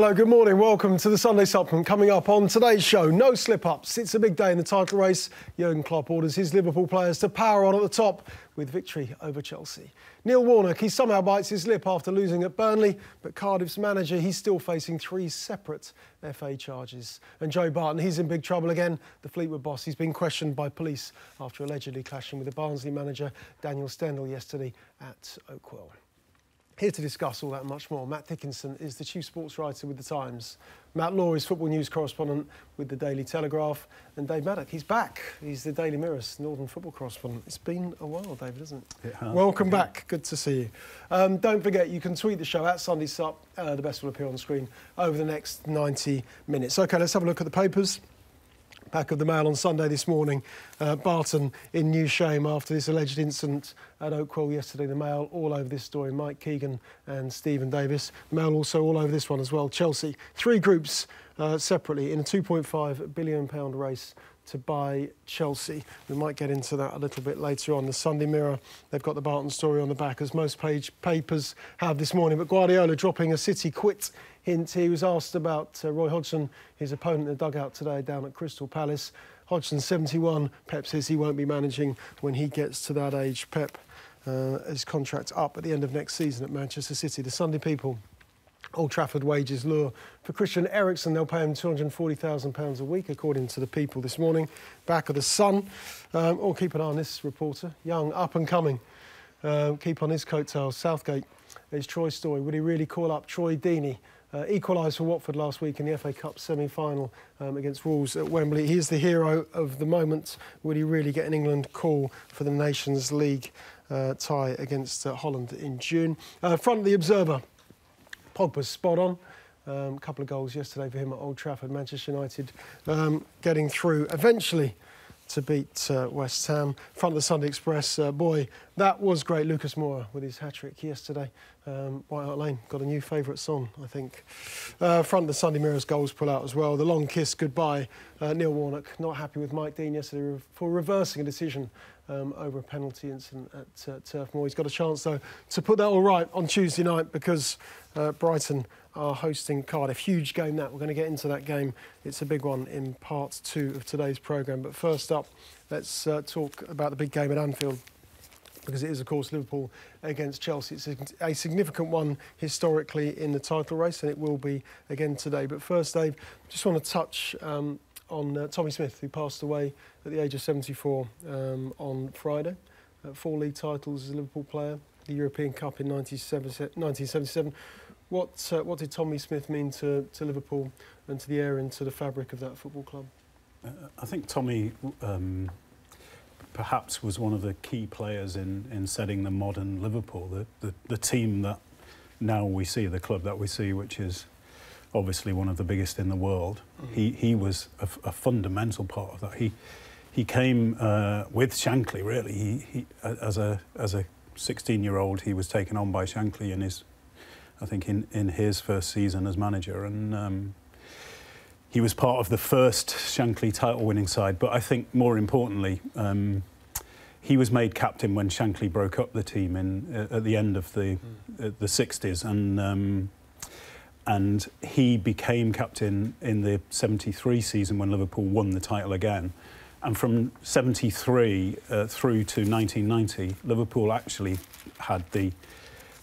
Hello, good morning. Welcome to the Sunday Supplement. Coming up on today's show, no slip ups. It's a big day in the title race. Jurgen Klopp orders his Liverpool players to power on at the top with victory over Chelsea. Neil Warnock, he somehow bites his lip after losing at Burnley, but Cardiff's manager, he's still facing three separate FA charges. And Joe Barton, he's in big trouble again. The Fleetwood boss, he's been questioned by police after allegedly clashing with the Barnsley manager, Daniel Stendel, yesterday at Oakwell. Here to discuss all that and much more, Matt Dickinson is the chief sports writer with The Times. Matt Law is football news correspondent with the Daily Telegraph. And Dave Maddock, he's back. He's the Daily Mirror's Northern football correspondent. It's been a while, David, isn't it? it has. Welcome back. Good to see you. Um, don't forget, you can tweet the show at Sunday Sup. Uh, the best will appear on the screen over the next 90 minutes. OK, let's have a look at the papers. Back of the Mail on Sunday this morning. Uh, Barton in new shame after this alleged incident at Oakwell yesterday. The Mail all over this story. Mike Keegan and Stephen Davis. The Mail also all over this one as well. Chelsea. Three groups uh, separately in a £2.5 billion race to buy Chelsea. We might get into that a little bit later on. The Sunday Mirror, they've got the Barton story on the back, as most page papers have this morning. But Guardiola dropping a City quit hint. He was asked about uh, Roy Hodgson, his opponent in the dugout today down at Crystal Palace. Hodgson 71. Pep says he won't be managing when he gets to that age. Pep, uh, his contract up at the end of next season at Manchester City. The Sunday People. Old Trafford wages lure for Christian Eriksen. They'll pay him £240,000 a week, according to the people this morning. Back of the Sun. Um, or keep an eye on this reporter. Young, up and coming. Uh, keep on his coattails. Southgate is Troy's story. Would he really call up Troy Deeney? Uh, equalised for Watford last week in the FA Cup semi-final um, against Wolves at Wembley. He's the hero of the moment. Would he really get an England call for the Nations League uh, tie against uh, Holland in June? Uh, front of the Observer. Pogba's spot on. A um, couple of goals yesterday for him at Old Trafford. Manchester United um, getting through eventually to beat uh, West Ham. Front of the Sunday Express, uh, boy, that was great. Lucas Moura with his hat trick yesterday. Um, White Hart Lane got a new favourite song, I think. Uh, front of the Sunday Mirror's goals pull out as well. The long kiss goodbye. Uh, Neil Warnock not happy with Mike Dean yesterday for reversing a decision um, over a penalty incident at uh, Turf Moor. He's got a chance, though, to put that all right on Tuesday night because uh, Brighton are hosting Cardiff. Huge game that. We're going to get into that game. It's a big one in part two of today's programme. But first up, let's uh, talk about the big game at Anfield because it is, of course, Liverpool against Chelsea. It's a, significant one historically in the title race, and it will be again today. But first, Dave, just want to touch um, on uh, Tommy Smith, who passed away at the age of 74 um, on Friday. Uh, four league titles as a Liverpool player, the European Cup in 1977. What, uh, what did Tommy Smith mean to, to Liverpool and to the air and to the fabric of that football club? Uh, I think Tommy um, perhaps was one of the key players in, in setting the modern Liverpool, the, the, the team that now we see, the club that we see, which is obviously one of the biggest in the world. Mm-hmm. He, he was a, a, fundamental part of that. He, he came uh, with Shankly, really. He, he, as, a, as a 16 year old, he was taken on by Shankly in his, I think, in, in his first season as manager. And um, he was part of the first Shankly title winning side. But I think more importantly, um, he was made captain when Shankly broke up the team in, uh, at the end of the, mm. uh, the 60s. And um, and he became captain in the 73 season when Liverpool won the title again. And from 73 uh, through to 1990, Liverpool actually had the,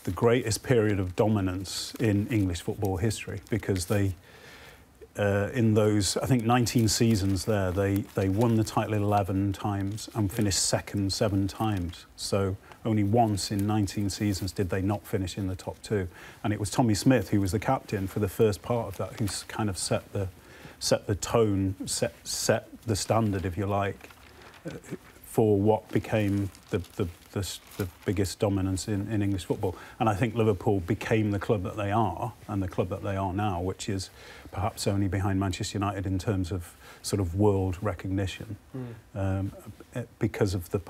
the greatest period of dominance in English football history because they, uh, in those, I think, 19 seasons there, they, they won the title 11 times and finished second seven times. So only once in 19 seasons did they not finish in the top two. And it was Tommy Smith, who was the captain for the first part of that, who kind of set the, set the tone, set, set the standard, if you like, uh, for what became the, the, the, the biggest dominance in, in English football. And I think Liverpool became the club that they are and the club that they are now, which is perhaps only behind Manchester United in terms of sort of world recognition mm. um, because of the,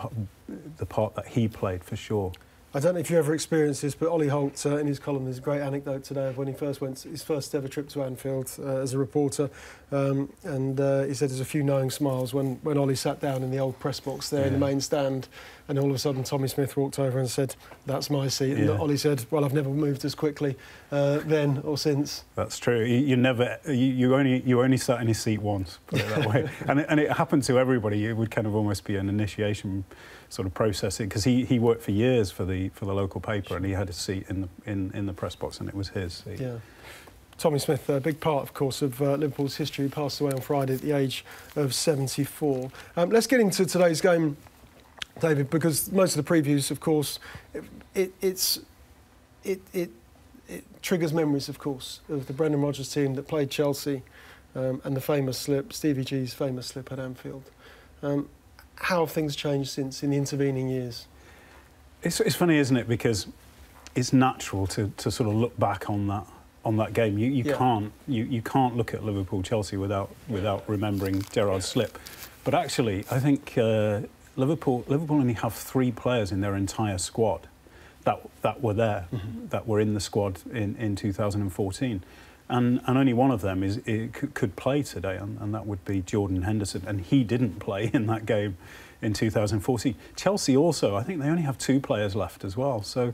the part that he played for sure. I don't know if you ever experienced this, but Ollie Holt, uh, in his column, there's a great anecdote today of when he first went, his first ever trip to Anfield uh, as a reporter. Um, and uh, he said there's a few knowing smiles when, when Ollie sat down in the old press box there yeah. in the main stand. And all of a sudden, Tommy Smith walked over and said, That's my seat. And Ollie said, Well, I've never moved as quickly uh, then or since. That's true. You, you never, you, you, only, you only sat in his seat once, put it that way. and, it, and it happened to everybody. It would kind of almost be an initiation sort of processing because he, he worked for years for the for the local paper and he had a seat in the in, in the press box and it was his seat. Yeah. Tommy Smith, a big part, of course, of uh, Liverpool's history, he passed away on Friday at the age of 74. Um, let's get into today's game, David, because most of the previews, of course, it, it, it's it, it it triggers memories, of course, of the Brendan Rodgers team that played Chelsea um, and the famous slip, Stevie G's famous slip at Anfield. Um, how have things changed since in the intervening years? It's, it's funny, isn't it? Because it's natural to, to sort of look back on that on that game. You, you yeah. can't you, you can't look at Liverpool Chelsea without without remembering Gerrard's slip. But actually, I think uh, Liverpool Liverpool only have three players in their entire squad that that were there, mm-hmm. that were in the squad in, in 2014 and, and only one of them is, could, could play today, and, and, that would be Jordan Henderson, and he didn't play in that game in 2014. Chelsea also, I think they only have two players left as well. So,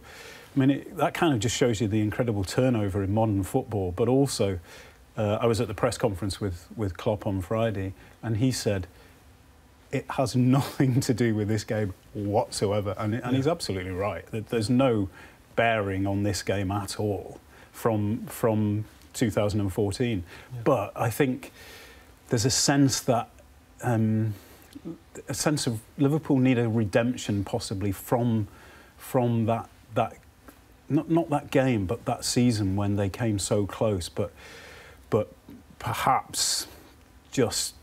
I mean, it, that kind of just shows you the incredible turnover in modern football. But also, uh, I was at the press conference with, with Klopp on Friday, and he said, it has nothing to do with this game whatsoever. And, and yeah. he's absolutely right. There's no bearing on this game at all from, from 2014. Yeah. But I think there's a sense that um, a sense of Liverpool need a redemption possibly from from that that not not that game but that season when they came so close but but perhaps just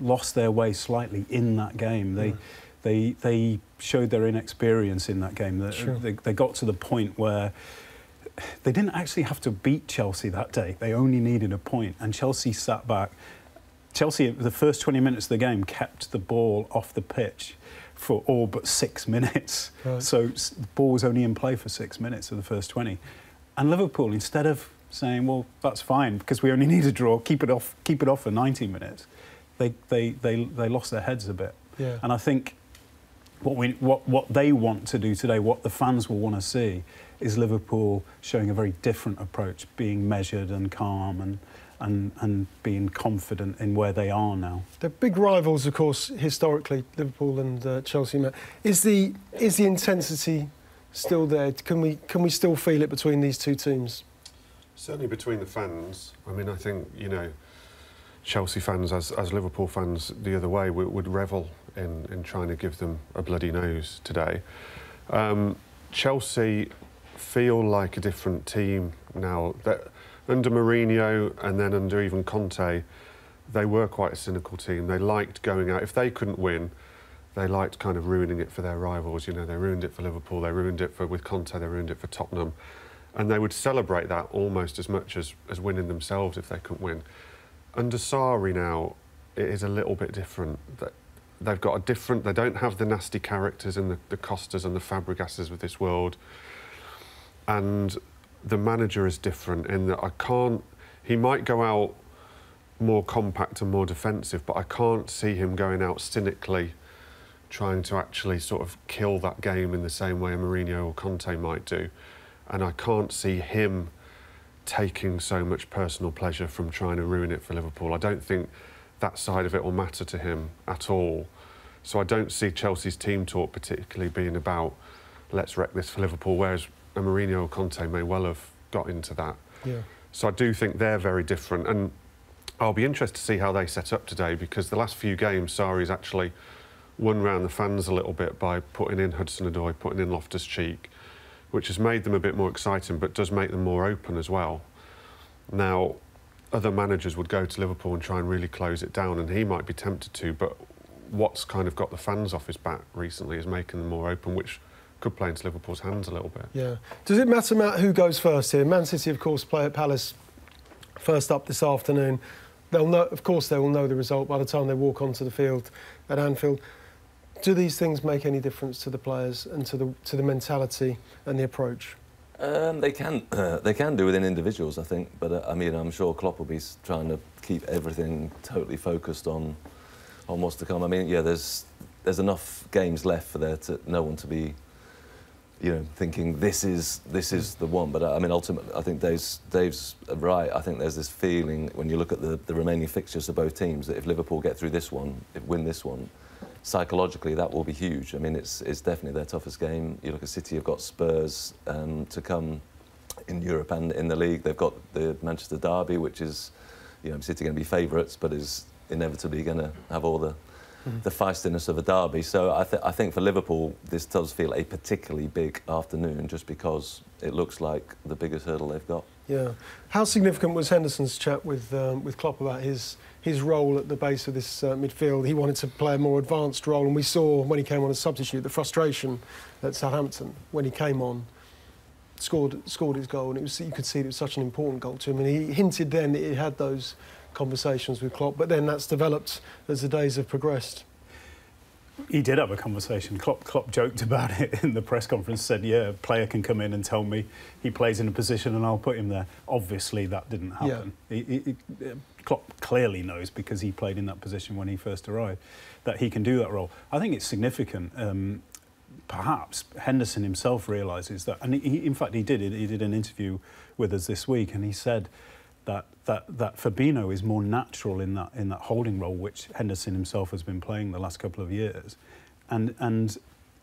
lost their way slightly in that game they yeah. they they showed their inexperience in that game sure. they, they got to the point where they didn't actually have to beat Chelsea that day. They only needed a point, and Chelsea sat back. Chelsea, the first 20 minutes of the game, kept the ball off the pitch for all but six minutes. Right. So the ball was only in play for six minutes of the first 20. And Liverpool, instead of saying, well, that's fine because we only need a draw, keep it off, keep it off for 90 minutes, they, they, they, they lost their heads a bit. Yeah. And I think what, we, what, what they want to do today, what the fans will want to see, is Liverpool showing a very different approach, being measured and calm and, and, and being confident in where they are now. They're big rivals, of course, historically, Liverpool and uh, Chelsea. Is the, is the intensity still there? Can we, can we still feel it between these two teams? Certainly between the fans. I mean, I think, you know, Chelsea fans, as, as Liverpool fans the other way, would, would revel in, in trying to give them a bloody nose today. Um, Chelsea feel like a different team now. That under Mourinho and then under even Conte, they were quite a cynical team. They liked going out. If they couldn't win, they liked kind of ruining it for their rivals. You know, they ruined it for Liverpool. They ruined it for with Conte. They ruined it for Tottenham, and they would celebrate that almost as much as as winning themselves if they couldn't win. Under Sarri now, it is a little bit different. They've got a different. They don't have the nasty characters and the, the Costas and the Fabregases of this world and the manager is different in that I can't. He might go out more compact and more defensive, but I can't see him going out cynically, trying to actually sort of kill that game in the same way Mourinho or Conte might do, and I can't see him taking so much personal pleasure from trying to ruin it for Liverpool. I don't think that side of it will matter to him at all. So I don't see Chelsea's team talk particularly being about let's wreck this for Liverpool, whereas and Mourinho or Conte may well have got into that. Yeah. So I do think they're very different, and I'll be interested to see how they set up today because the last few games, Sarri's actually won round the fans a little bit by putting in Hudson-Odoi, putting in Loftus-Cheek, which has made them a bit more exciting, but does make them more open as well. Now, other managers would go to Liverpool and try and really close it down, and he might be tempted to, but what's kind of got the fans off his back recently is making them more open, which could play into Liverpool's hands a little bit. Yeah. Does it matter, Matt, who goes first here? Man City, of course, play at Palace first up this afternoon. They'll know, of course, they will know the result by the time they walk onto the field at Anfield. Do these things make any difference to the players and to the to the mentality and the approach? Um, they can uh, they can do within individuals, I think. But uh, I mean, I'm sure Klopp will be trying to keep everything totally focused on on what's to come. I mean, yeah, there's there's enough games left for there to no one to be, you know, thinking this is this is the one. But uh, I mean, ultimately, I think Dave's Dave's right. I think there's this feeling when you look at the, the remaining fixtures of both teams that if Liverpool get through this one, if win this one, psychologically that will be huge. I mean, it's it's definitely their toughest game. You look at City have got Spurs um, to come in Europe and in the league. They've got the Manchester derby, which is, you know, City going to be favourites, but is inevitably going to have all the the feistiness of a derby. So I, th- I think for Liverpool, this does feel a particularly big afternoon, just because it looks like the biggest hurdle they've got. Yeah. How significant was Henderson's chat with um, with Klopp about his his role at the base of this uh, midfield? He wanted to play a more advanced role, and we saw when he came on as substitute the frustration at Southampton when he came on. Scored, scored his goal, and it was, you could see it was such an important goal to him. And he hinted then that he had those conversations with Klopp, but then that's developed as the days have progressed. He did have a conversation. Klopp, Klopp joked about it in the press conference. Said, "Yeah, a player can come in and tell me he plays in a position, and I'll put him there." Obviously, that didn't happen. Yeah. He, he, Klopp clearly knows because he played in that position when he first arrived that he can do that role. I think it's significant. Um, perhaps Henderson himself realises that, and he, in fact, he did. He did an interview with us this week, and he said that that that Fabinho is more natural in that in that holding role, which Henderson himself has been playing the last couple of years, and and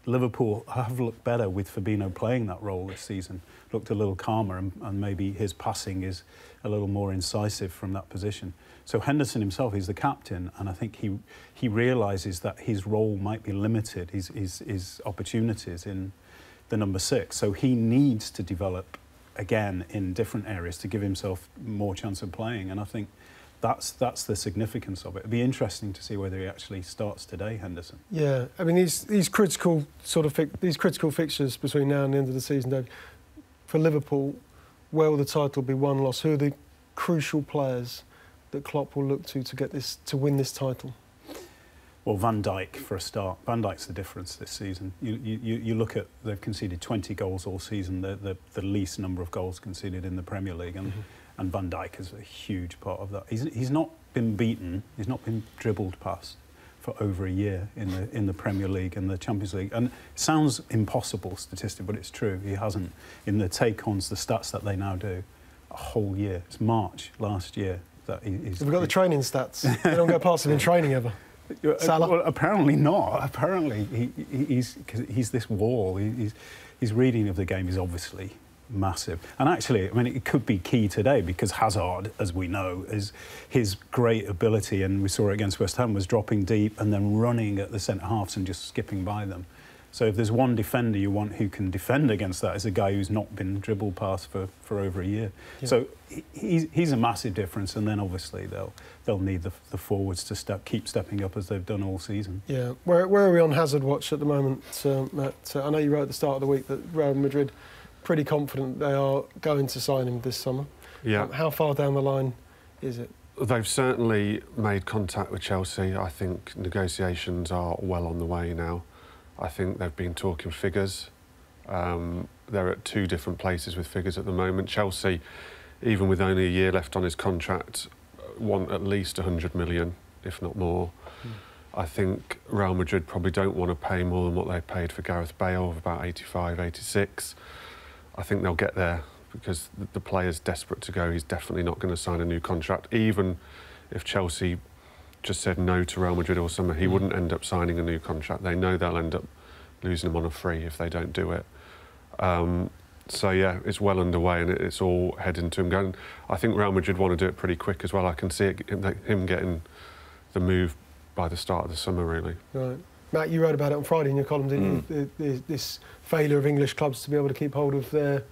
Liverpool have looked better with Fabinho playing that role this season. Looked a little calmer, and, and maybe his passing is a little more incisive from that position. So Henderson himself is the captain, and I think he he realises that his role might be limited, his, his his opportunities in the number six. So he needs to develop again in different areas to give himself more chance of playing. And I think that's that's the significance of it. It'd be interesting to see whether he actually starts today, Henderson. Yeah, I mean these these critical sort of these critical fixtures between now and the end of the season, Dave, for Liverpool, where will the title be won, lost? Who are the crucial players that Klopp will look to to get this to win this title? Well, Van Dijk for a start. Van Dijk's the difference this season. You, you, you look at they've conceded 20 goals all season, the, the, the least number of goals conceded in the Premier League, and, mm-hmm. and Van Dijk is a huge part of that. He's, he's not been beaten, he's not been dribbled past for over a year in the in the Premier League and the Champions League. And it sounds impossible statistic, but it's true. He hasn't in the take-ons, the stats that they now do, a whole year. It's March last year that he, he's. We've got the training stats. they don't go past him in training ever. Uh, Salah? Well, apparently not. Apparently he, he's he's this wall. He's his reading of the game is obviously massive. And actually, I mean, it could be key today because Hazard, as we know, is his great ability, and we saw it against West Ham, was dropping deep and then running at the centre halves and just skipping by them. So if there's one defender you want who can defend against that, is a guy who's not been dribbled past for, for over a year. Yeah. So he's, he's a massive difference, and then obviously they'll they'll need the, the forwards to step, keep stepping up as they've done all season. Yeah. Where, where are we on Hazard watch at the moment, uh, Matt? Uh, I know you wrote at the start of the week that Real Madrid pretty confident they are going to sign him this summer. Yeah. Um, how far down the line is it? They've certainly made contact with Chelsea. I think negotiations are well on the way now. I think they've been talking figures. Um, they're at two different places with figures at the moment. Chelsea, even with only a year left on his contract, want at least 100 million, if not more. Mm. I think Real Madrid probably don't want to pay more than what they paid for Gareth Bale of about 85, 86. I think they'll get there because the player's desperate to go. He's definitely not going to sign a new contract, even if Chelsea just said no to Real Madrid or summer, he mm. wouldn't end up signing a new contract. They know they'll end up losing him on a free if they don't do it. Um, so yeah, it's well underway and it's all heading to him going. I think Real Madrid want to do it pretty quick as well. I can see it, him getting the move by the start of the summer, really. Right. Matt, you wrote about it on Friday in your column, didn't mm. you? This failure of English clubs to be able to keep hold of their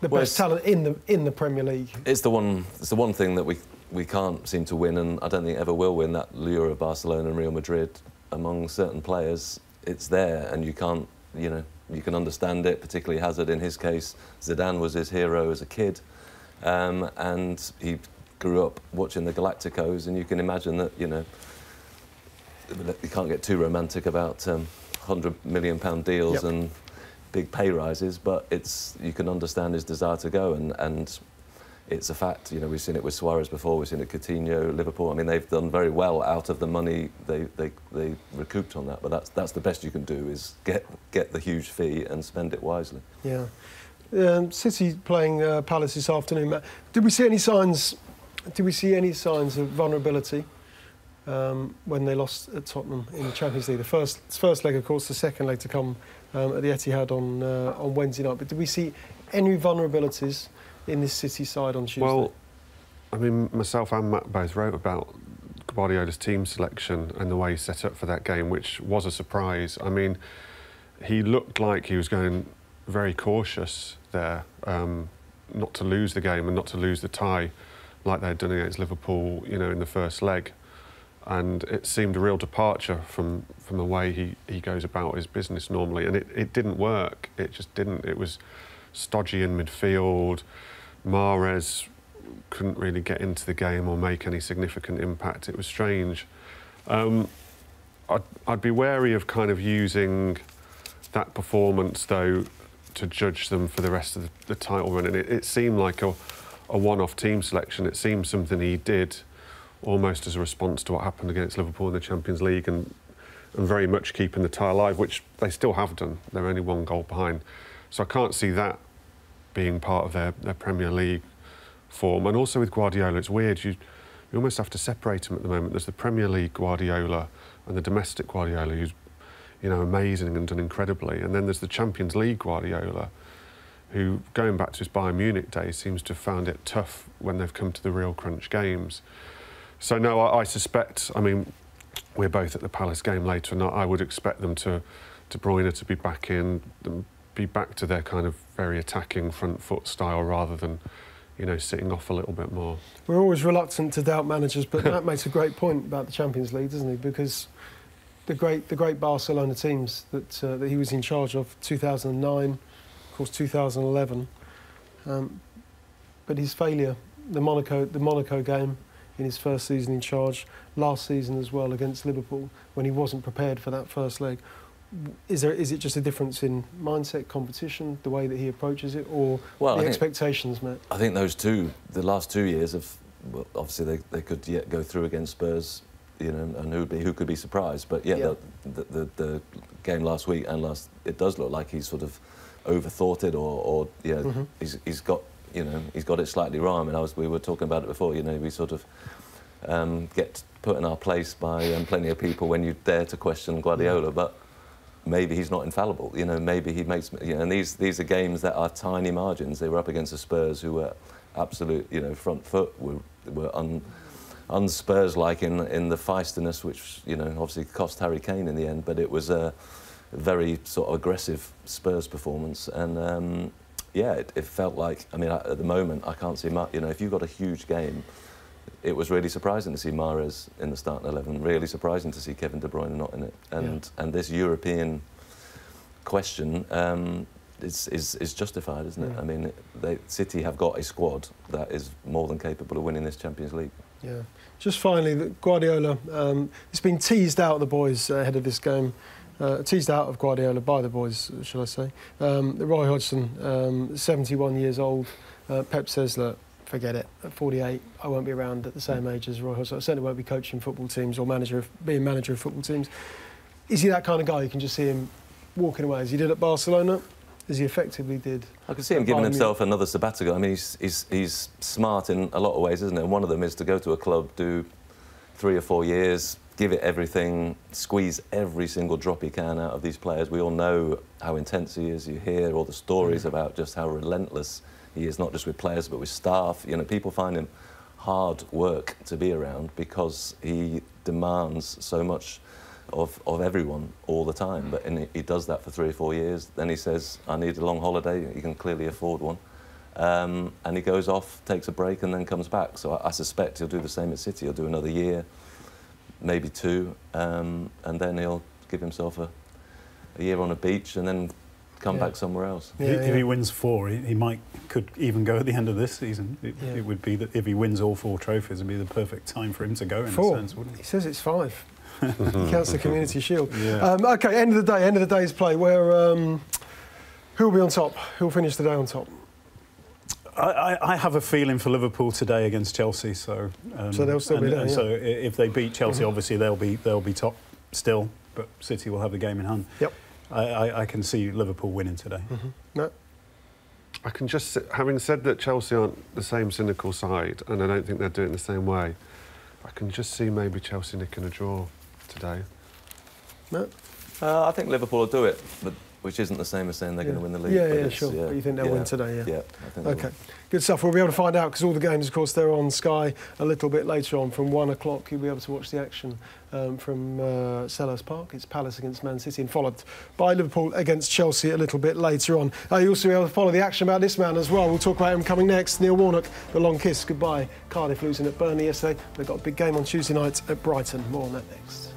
the well, best talent in the in the Premier League. It's the one. It's the one thing that we we can't seem to win, and I don't think ever will win that lure of Barcelona and Real Madrid among certain players. It's there, and you can't, you know, you can understand it. Particularly Hazard in his case. Zidane was his hero as a kid, um, and he grew up watching the Galacticos, and you can imagine that, you know. you can't get too romantic about um, hundred million pound deals Yep. and big pay rises, but it's you can understand his desire to go, and and it's a fact. You know, we've seen it with Suarez before. We've seen it with Coutinho, Liverpool. I mean, they've done very well out of the money they they, they recouped on that. But that's that's the best you can do is get get the huge fee and spend it wisely. Yeah. Um, City playing uh, Palace this afternoon. Did we see any signs? Did we see any signs of vulnerability um, when they lost at Tottenham in the Champions League? The first first leg, of course, the second leg to come um, at the Etihad on uh, on Wednesday night. But did we see any vulnerabilities in this City side on Tuesday? Well, I mean, myself and Matt both wrote about Guardiola's team selection and the way he set up for that game, which was a surprise. I mean, he looked like he was going very cautious there, um, not to lose the game and not to lose the tie, like they had done against Liverpool, you know, in the first leg. And it seemed a real departure from, from the way he, he goes about his business normally. And it, it didn't work. It just didn't. It was stodgy in midfield. Mahrez couldn't really get into the game or make any significant impact. It was strange. Um, I'd, I'd be wary of kind of using that performance, though, to judge them for the rest of the, the title run. And it, it seemed like a, a one off team selection. It seemed something he did almost as a response to what happened against Liverpool in the Champions League and, and very much keeping the tie alive, which they still have done. They're only one goal behind. So I can't see that being part of their, their Premier League form. And also with Guardiola, it's weird. You, you almost have to separate them at the moment. There's the Premier League Guardiola and the domestic Guardiola, who's you know amazing and done incredibly. And then there's the Champions League Guardiola, who, going back to his Bayern Munich days, seems to have found it tough when they've come to the real crunch games. So no, I, I suspect. I mean, we're both at the Palace game later, and I would expect them to, De Bruyne to be back in, be back to their kind of very attacking front foot style rather than, you know, sitting off a little bit more. We're always reluctant to doubt managers, but that makes a great point about the Champions League, doesn't he? Because the great, the great Barcelona teams that uh, that he was in charge of, 2009, of course 2011, um, but his failure, the Monaco, the Monaco game in his first season in charge, last season as well against Liverpool, when he wasn't prepared for that first leg. Is there is it just a difference in mindset, competition, the way that he approaches it, or Well, the think- expectations, Matt? I think those two, the last two years of, well, obviously they, they could yet go through against Spurs, you know, and who be who could be surprised. But yeah, Yeah. The, the, the the game last week and last, it does look like he's sort of overthought it, or, or you know, Mhm. he's he's got you know he's got it slightly wrong. I mean, I was we were talking about it before. You know, we sort of um, get put in our place by um, plenty of people when you dare to question Guardiola, but. Maybe he's not infallible. You know, maybe he makes. You know, and these these are games that are tiny margins. They were up against the Spurs, who were absolute, you know, front foot. Were were un, unspurs like in in the feistiness, which you know obviously cost Harry Kane in the end. But it was a very sort of aggressive Spurs performance, and um, yeah, it, it felt like. I mean, at the moment, I can't see. much. you know, if you've got a huge game, it was really surprising to see Mahrez in the starting eleven. Really surprising to see Kevin De Bruyne not in it, and and this European question. Um, is, is, is justified, isn't it? Yeah. I mean, they, City have got a squad that is more than capable of winning this Champions League. Yeah. Just finally, Guardiola. Um, it's been teased out of the boys ahead of this game. Uh, teased out of Guardiola by the boys, shall I say? Um, Roy Hodgson, um, 71 years old. Uh, Pep says, "Look, forget it. At 48, I won't be around at the same age as Roy Hodgson. I certainly won't be coaching football teams or manager, of, being manager of football teams." Is he that kind of guy? You can just see him walking away, as he did at Barcelona, as he effectively did. I can see him giving himself another sabbatical. I mean, he's, he's, he's smart in a lot of ways, isn't it? And one of them is to go to a club, do three or four years, give it everything, squeeze every single drop he can out of these players. We all know how intense he is. You hear all the stories mm. about just how relentless he is, not just with players, but with staff. You know, people find him hard work to be around because he demands so much of, of everyone all the time. But and he- he does that for three or four years. Then he says, I need a long holiday. He can clearly afford one. Um, and he goes off, takes a break, and then comes back. So I, I suspect he'll do the same at City. He'll do another year, maybe two, um, and then he'll give himself a, a year on a beach and then come Yeah. back somewhere else. Yeah, if, if he wins four, he, he might could even go at the end of this season. It, Yeah. it would be that if he wins all four trophies, it'd be the perfect time for him to go. In Four. a sense, wouldn't He it? says it's five. he counts the Community Shield. Yeah. Um, okay, end of the day, end of the day's play. Where um, who will be on top? Who will finish the day on top? I, I, I have a feeling for Liverpool today against Chelsea. So, um, So they'll still and, be there, yeah. Mm-hmm. So if they beat Chelsea, obviously they'll be they'll be top still. But City will have the game in hand. Yep. I, I, I can see Liverpool winning today. No. I can just, having said that Chelsea aren't the same cynical side, and I don't think they're doing it the same way, I can just see maybe Chelsea nicking a draw today. No. Uh, I think Liverpool will do it, but which isn't the same as saying they're Yeah. going to win the league. Yeah, but yeah, it's- sure. But you think they'll win today, yeah. Yeah, I think they Okay, will. Good stuff. We'll be able to find out because all the games, of course, they're on Sky a little bit later on from one o'clock. You'll be able to watch the action um, from uh, Selhurst Park. It's Palace against Man City and followed by Liverpool against Chelsea a little bit later on. Uh, you'll also be able to follow the action about this man as well. We'll talk about him coming next. Neil Warnock, the long kiss goodbye. Cardiff losing at Burnley yesterday. They've got a big game on Tuesday night at Brighton. More on that next.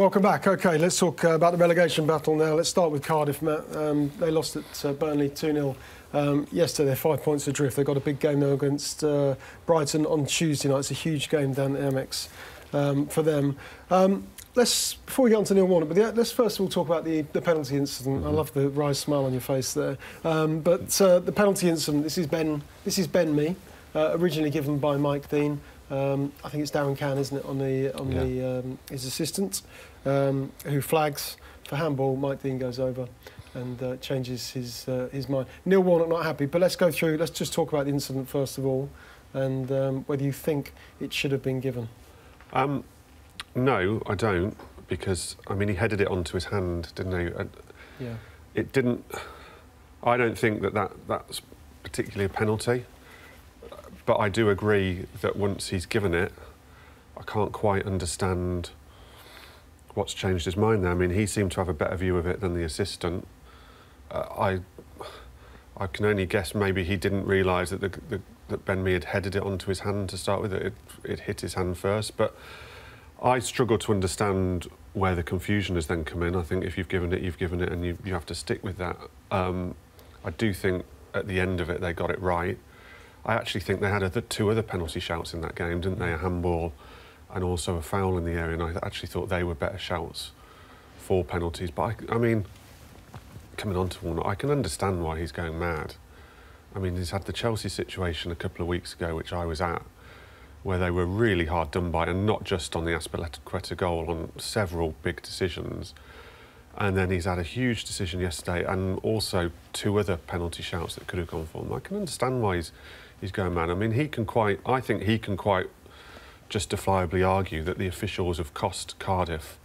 Welcome back. Okay, let's talk uh, about the relegation battle now. Let's start with Cardiff, Matt. Um, they lost at uh, Burnley 2 0 um, yesterday. They're five points adrift. They've got a big game now against uh, Brighton on Tuesday night. It's a huge game down at Amex um, for them. Um, let's, before we get on to Neil Warner, but yeah, let's first of all talk about the, the penalty incident. I love the wry smile on your face there. Um, but uh, the penalty incident, this is Ben, this is Ben Mee, uh, originally given by Mike Dean. Um, I think it's Darren Cann, isn't it, on the on Yeah. the um, his assistant, um, who flags for handball. Mike Dean goes over and uh, changes his uh, his mind. Neil Warnock not happy, but let's go through. Let's just talk about the incident first of all, and um, whether you think it should have been given. Um, no, I don't, because I mean he headed it onto his hand, didn't he? And Yeah. it didn't. I don't think that, that that's particularly a penalty, but I do agree that once he's given it, I can't quite understand what's changed his mind there. I mean, he seemed to have a better view of it than the assistant. Uh, I, I can only guess maybe he didn't realise that the, the, that Ben Mee had headed it onto his hand to start with. It, it hit his hand first, but I struggle to understand where the confusion has then come in. I think if you've given it, you've given it, and you, you have to stick with that. Um, I do think at the end of it they got it right. I actually think they had other, two other penalty shouts in that game, didn't they? A handball and also a foul in the area, and I actually thought they were better shouts for penalties. But I, I mean, coming on to Warnock, I can understand why he's going mad. I mean, he's had the Chelsea situation a couple of weeks ago, which I was at, where they were really hard done by, and not just on the Azpilicueta goal, on several big decisions. And then he's had a huge decision yesterday, and also two other penalty shouts that could have gone for him. I can understand why he's he's going mad. I mean, he can quite. I think he can quite justifiably argue that the officials have cost Cardiff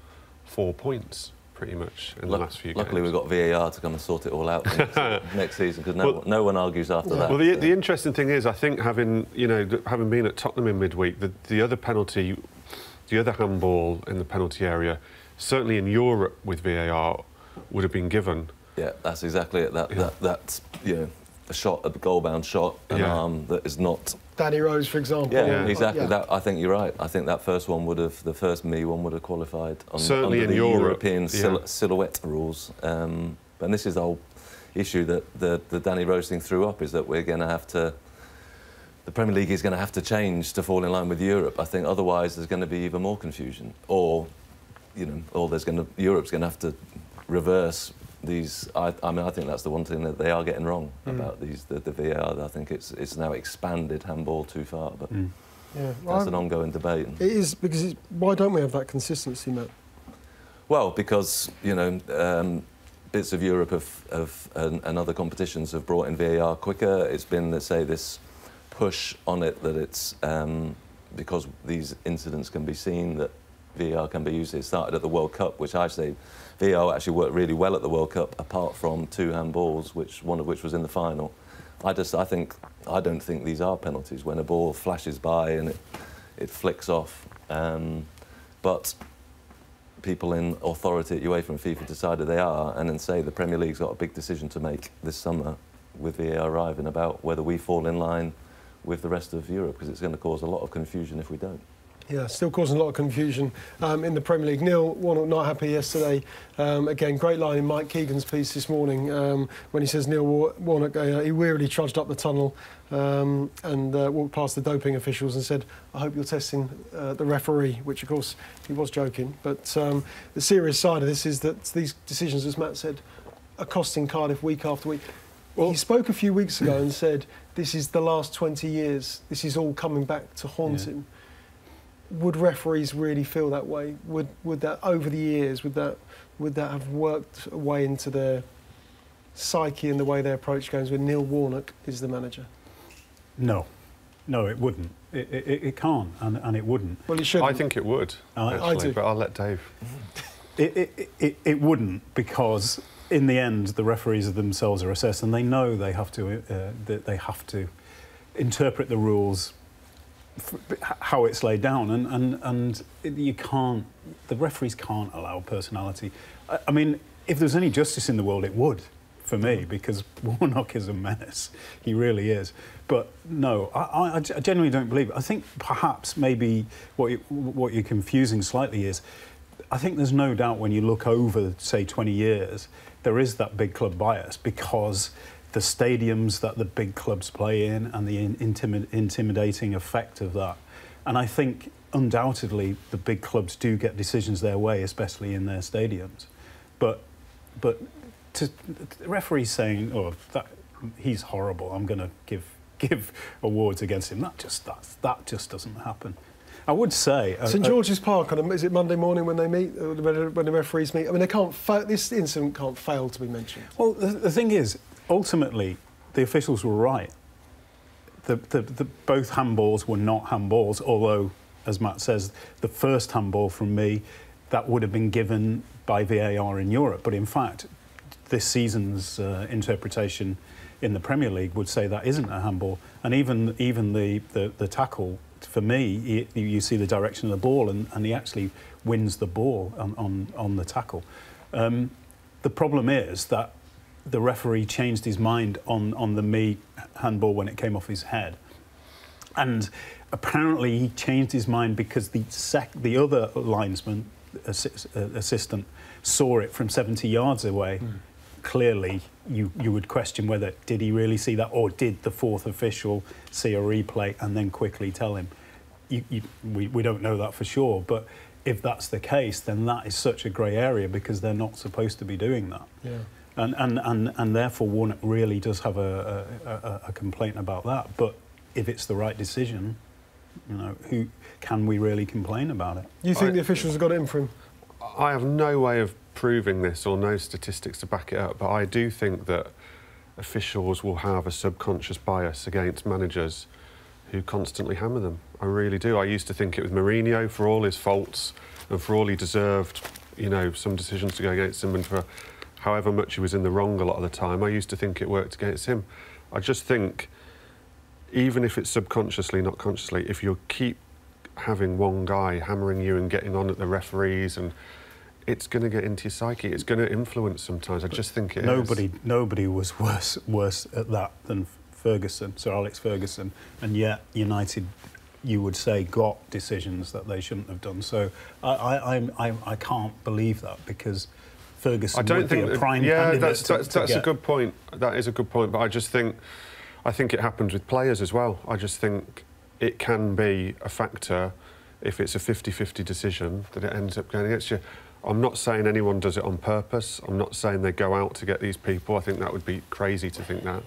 four points, pretty much, in the last few luckily, games. we've got VAR to come and sort it all out next, next season because no, Well- no one argues after that. Well, the, so. the interesting thing is, I think having you know having been at Tottenham in midweek, the, the other penalty, the other handball in the penalty area, certainly in Europe with VAR, would have been given. Yeah, that's exactly it. That, that that's you know a shot, a goal-bound shot, an Yeah. arm that is not. Danny Rose, for example. Yeah, Yeah. exactly. Yeah. That I think you're right. I think that first one would have, the first Mee one would have qualified on, Certainly under in the Europe, European sil- silhouette rules. Um, and this is the whole issue that the the Danny Rose thing threw up is that we're going to have to. The Premier League is going to have to change to fall in line with Europe. I think otherwise there's going to be even more confusion, or, you know, or there's going to Europe's going to have to reverse these. I, I mean, I think that's the one thing that they are getting wrong Mm. about these the, the VAR. I think it's it's now expanded handball too far, but Mm. Yeah. that's I- an ongoing debate. it is because it's, why don't we have that consistency, Matt? Well, because you know um, bits of Europe have, have and, and other competitions have brought in VAR quicker. It's been, let's say, this push on it that it's um, because these incidents can be seen that VAR can be used. It started at the World Cup, which I say VAR actually worked really well at the World Cup, apart from two handballs, which one of which was in the final. I just, I think, I don't think these are penalties when a ball flashes by and it, it flicks off. Um, but people in authority at UEFA and FIFA decided they are, and then say the Premier League's got a big decision to make this summer with VAR arriving about whether we fall in line with the rest of Europe, because it's going to cause a lot of confusion if we don't. Yeah, still causing a lot of confusion um, in the Premier League. Neil Warnock not happy yesterday. Um, again, great line in Mike Keegan's piece this morning um, when he says Neil War- Warnock uh, he wearily trudged up the tunnel um, and uh, walked past the doping officials and said, "I hope you're testing uh, the referee," which of course he was joking. But um, the serious side of this is that these decisions, as Matt said, are costing Cardiff week after week. Well, he spoke a few weeks ago and said, "This is the last 20 years. This is all coming back to haunt Yeah. him." Would referees really feel that way? Would would that over the years would that would that have worked a way into their psyche and the way they approach games when Neil Warnock is the manager? No, no, it wouldn't. It, it, it can't, and, and it wouldn't. Well, he should. I think it would, I- I actually, do. but I'll let Dave. It, it, it, it wouldn't because in the end the referees themselves are assessed and they know they have to uh, that they have to interpret the rules f- how it's laid down and, and, and you can't the referees can't allow personality. I, I mean if there's any justice in the world it would for me because Warnock is a menace. He really is. But no I, I, I genuinely don't believe it. I think perhaps maybe what, you, what you're confusing slightly is I think there's no doubt when you look over, say, 20 years, there is that big club bias because the stadiums that the big clubs play in and the in- intimi- intimidating effect of that. And I think undoubtedly the big clubs do get decisions their way, especially in their stadiums. But, but to, the referees saying, "Oh, that he's horrible. I'm going to give give awards against him," that just that that just doesn't happen. I would say uh, St uh, George's Park on a, is it Monday morning when they meet uh, when, when the referees meet? I mean, they can't. Fa- this incident can't fail to be mentioned. Well, the, the thing is, ultimately, the officials were right. The, the, the, both handballs were not handballs, although, as Matt says, the first handball from me, that would have been given by VAR in Europe. But in fact, this season's uh, interpretation in the Premier League would say that isn't a handball. And even, even the, the, the tackle, for me, you, you see the direction of the ball, and, and he actually wins the ball on, on, on the tackle. Um, the problem is that the referee changed his mind on, on the Mee handball when it came off his head. And apparently he changed his mind because the, sec- the other linesman, assi- uh, assistant, saw it from 70 yards away. Clearly, you, you would question whether did he really see that or did the fourth official see a replay and then quickly tell him? You, you, we, we don't know that for sure, but if that's the case, then that is such a grey area because they're not supposed to be doing that. Yeah. And, and, and, and therefore, Warnock really does have a, a, a, a complaint about that. But if it's the right decision, you know, who can we really complain about it? You think I- the officials have got it in for him? I have no way of proving this or no statistics to back it up, but I do think that officials will have a subconscious bias against managers who constantly hammer them. I really do. I used to think it was Mourinho for all his faults and for all he deserved, you know, some decisions to go against him and for however much he was in the wrong a lot of the time. I used to think it worked against him. I just think, even if it's subconsciously, not consciously, if you keep having one guy hammering you and getting on at the referees and it's going to get into your psyche. It's going to influence sometimes. I just think it is. nobody, nobody was worse, worse at that than Ferguson, Sir Alex Ferguson, and yet United, you would say, got decisions that they shouldn't have done. So I, I, I, I can't believe that because Ferguson I don't would think. be a prime yeah, candidate that's, to, that's, to that's a good point. That is a good point. But I just think, I think it happens with players as well. I just think it can be a factor if it's a 50-50 decision that it ends up going against you. I'm not saying anyone does it on purpose. I'm not saying they go out to get these people. I think that would be crazy to think that.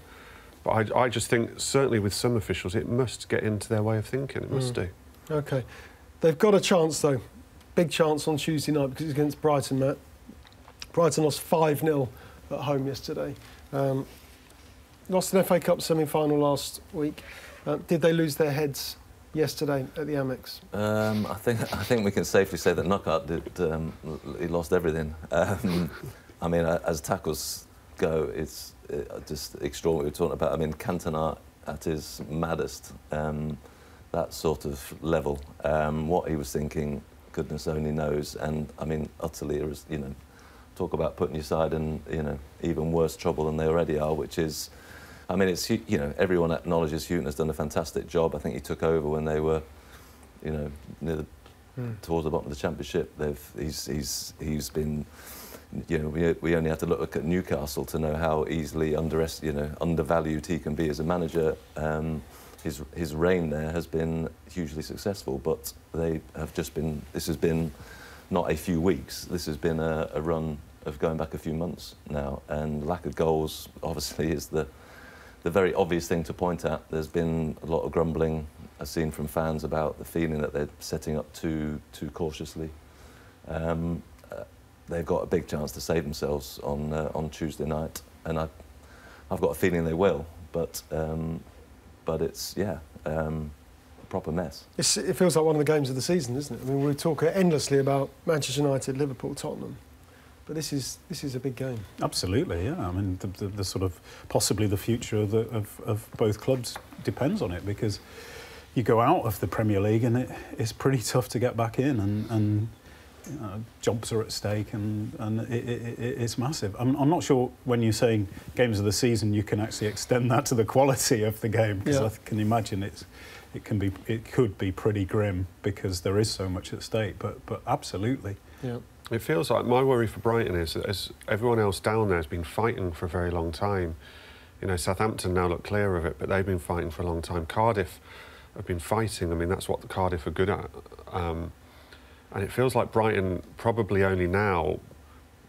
But I, I just think, certainly with some officials, it must get into their way of thinking. It must Mm. do. Okay. They've got a chance, though. Big chance on Tuesday night because it's against Brighton, Matt. Brighton lost 5 0 at home yesterday. Um, lost an FA Cup semi final last week. Uh, did they lose their heads yesterday at the Amex? Um, I think I think we can safely say that Knockaert did. Um, he lost everything. Um, I mean, as tackles go, it's uh, just extraordinary. We're talking about. I mean, Cantona at his maddest, um, that sort of level. Um, what he was thinking, goodness only knows. And I mean, utterly, you know, talk about putting your side in, you know, even worse trouble than they already are, which is. I mean, it's you know everyone acknowledges Hughton has done a fantastic job. I think he took over when they were you know, near the, Hmm. towards the bottom of the championship. They've he's he's he's been. You know, we, we only have to look at Newcastle to know how easily underest, you know, undervalued he can be as a manager. Um, his his reign there has been hugely successful, but they have just been. This has been not a few weeks. This has been a, a run of going back a few months now, and lack of goals obviously is the the very obvious thing to point at. There's been a lot of grumbling I've seen from fans about the feeling that they're setting up too too cautiously. Um, uh, they've got a big chance to save themselves on uh, on Tuesday night, and I, I've got a feeling they will. But um, but it's yeah, um, a proper mess. It's, it feels like one of the games of the season, isn't it? I mean, we talk endlessly about Manchester United, Liverpool, Tottenham, but this is this is a big game. Absolutely, yeah. I mean, the, the, the sort of possibly the future of, the, of, of both clubs depends on it because you go out of the Premier League and it, it's pretty tough to get back in, and, and you know, jobs are at stake, and, and it, it, it, it's massive. I'm, I'm not sure when you're saying games of the season, you can actually extend that to the quality of the game because Yeah. I can imagine it's. It can be, it could be pretty grim because there is so much at stake. But, but absolutely, Yeah. It feels like my worry for Brighton is that as everyone else down there has been fighting for a very long time. You know, Southampton now look clear of it, but they've been fighting for a long time. Cardiff have been fighting. I mean, that's what the Cardiff are good at. Um, and it feels like Brighton probably only now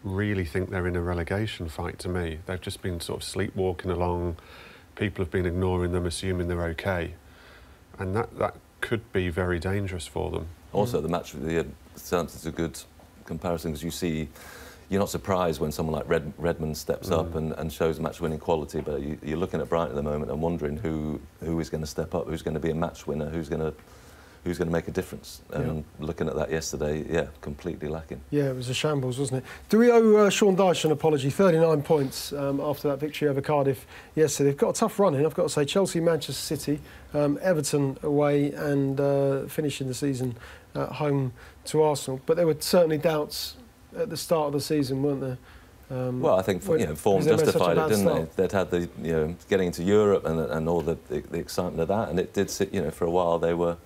really think they're in a relegation fight to me. They've just been sort of sleepwalking along. People have been ignoring them, assuming they're okay. And that, that could be very dangerous for them. Also, the match with the Southampton's a good comparison because you see, you're not surprised when someone like Red, Redmond steps up and, and shows match-winning quality, but you, you're looking at Brighton at the moment and wondering who who is going to step up, who's going to be a match winner, who's going to who's going to make a difference. And looking at that yesterday, yeah, completely lacking. Yeah, it was a shambles, wasn't it? Do we owe uh, Sean Dyche an apology? 39 points um, after that victory over Cardiff yesterday. They've got a tough run in, I've got to say. Chelsea, Manchester City, um, Everton away, and uh, finishing the season at home to Arsenal. But there were certainly doubts at the start of the season, weren't there? Um, Well, I think you know, form because they made such a justified it, didn't start. they? They'd had the you know getting into Europe and and all the, the, the excitement of that, and it did sit. You know, for a while they were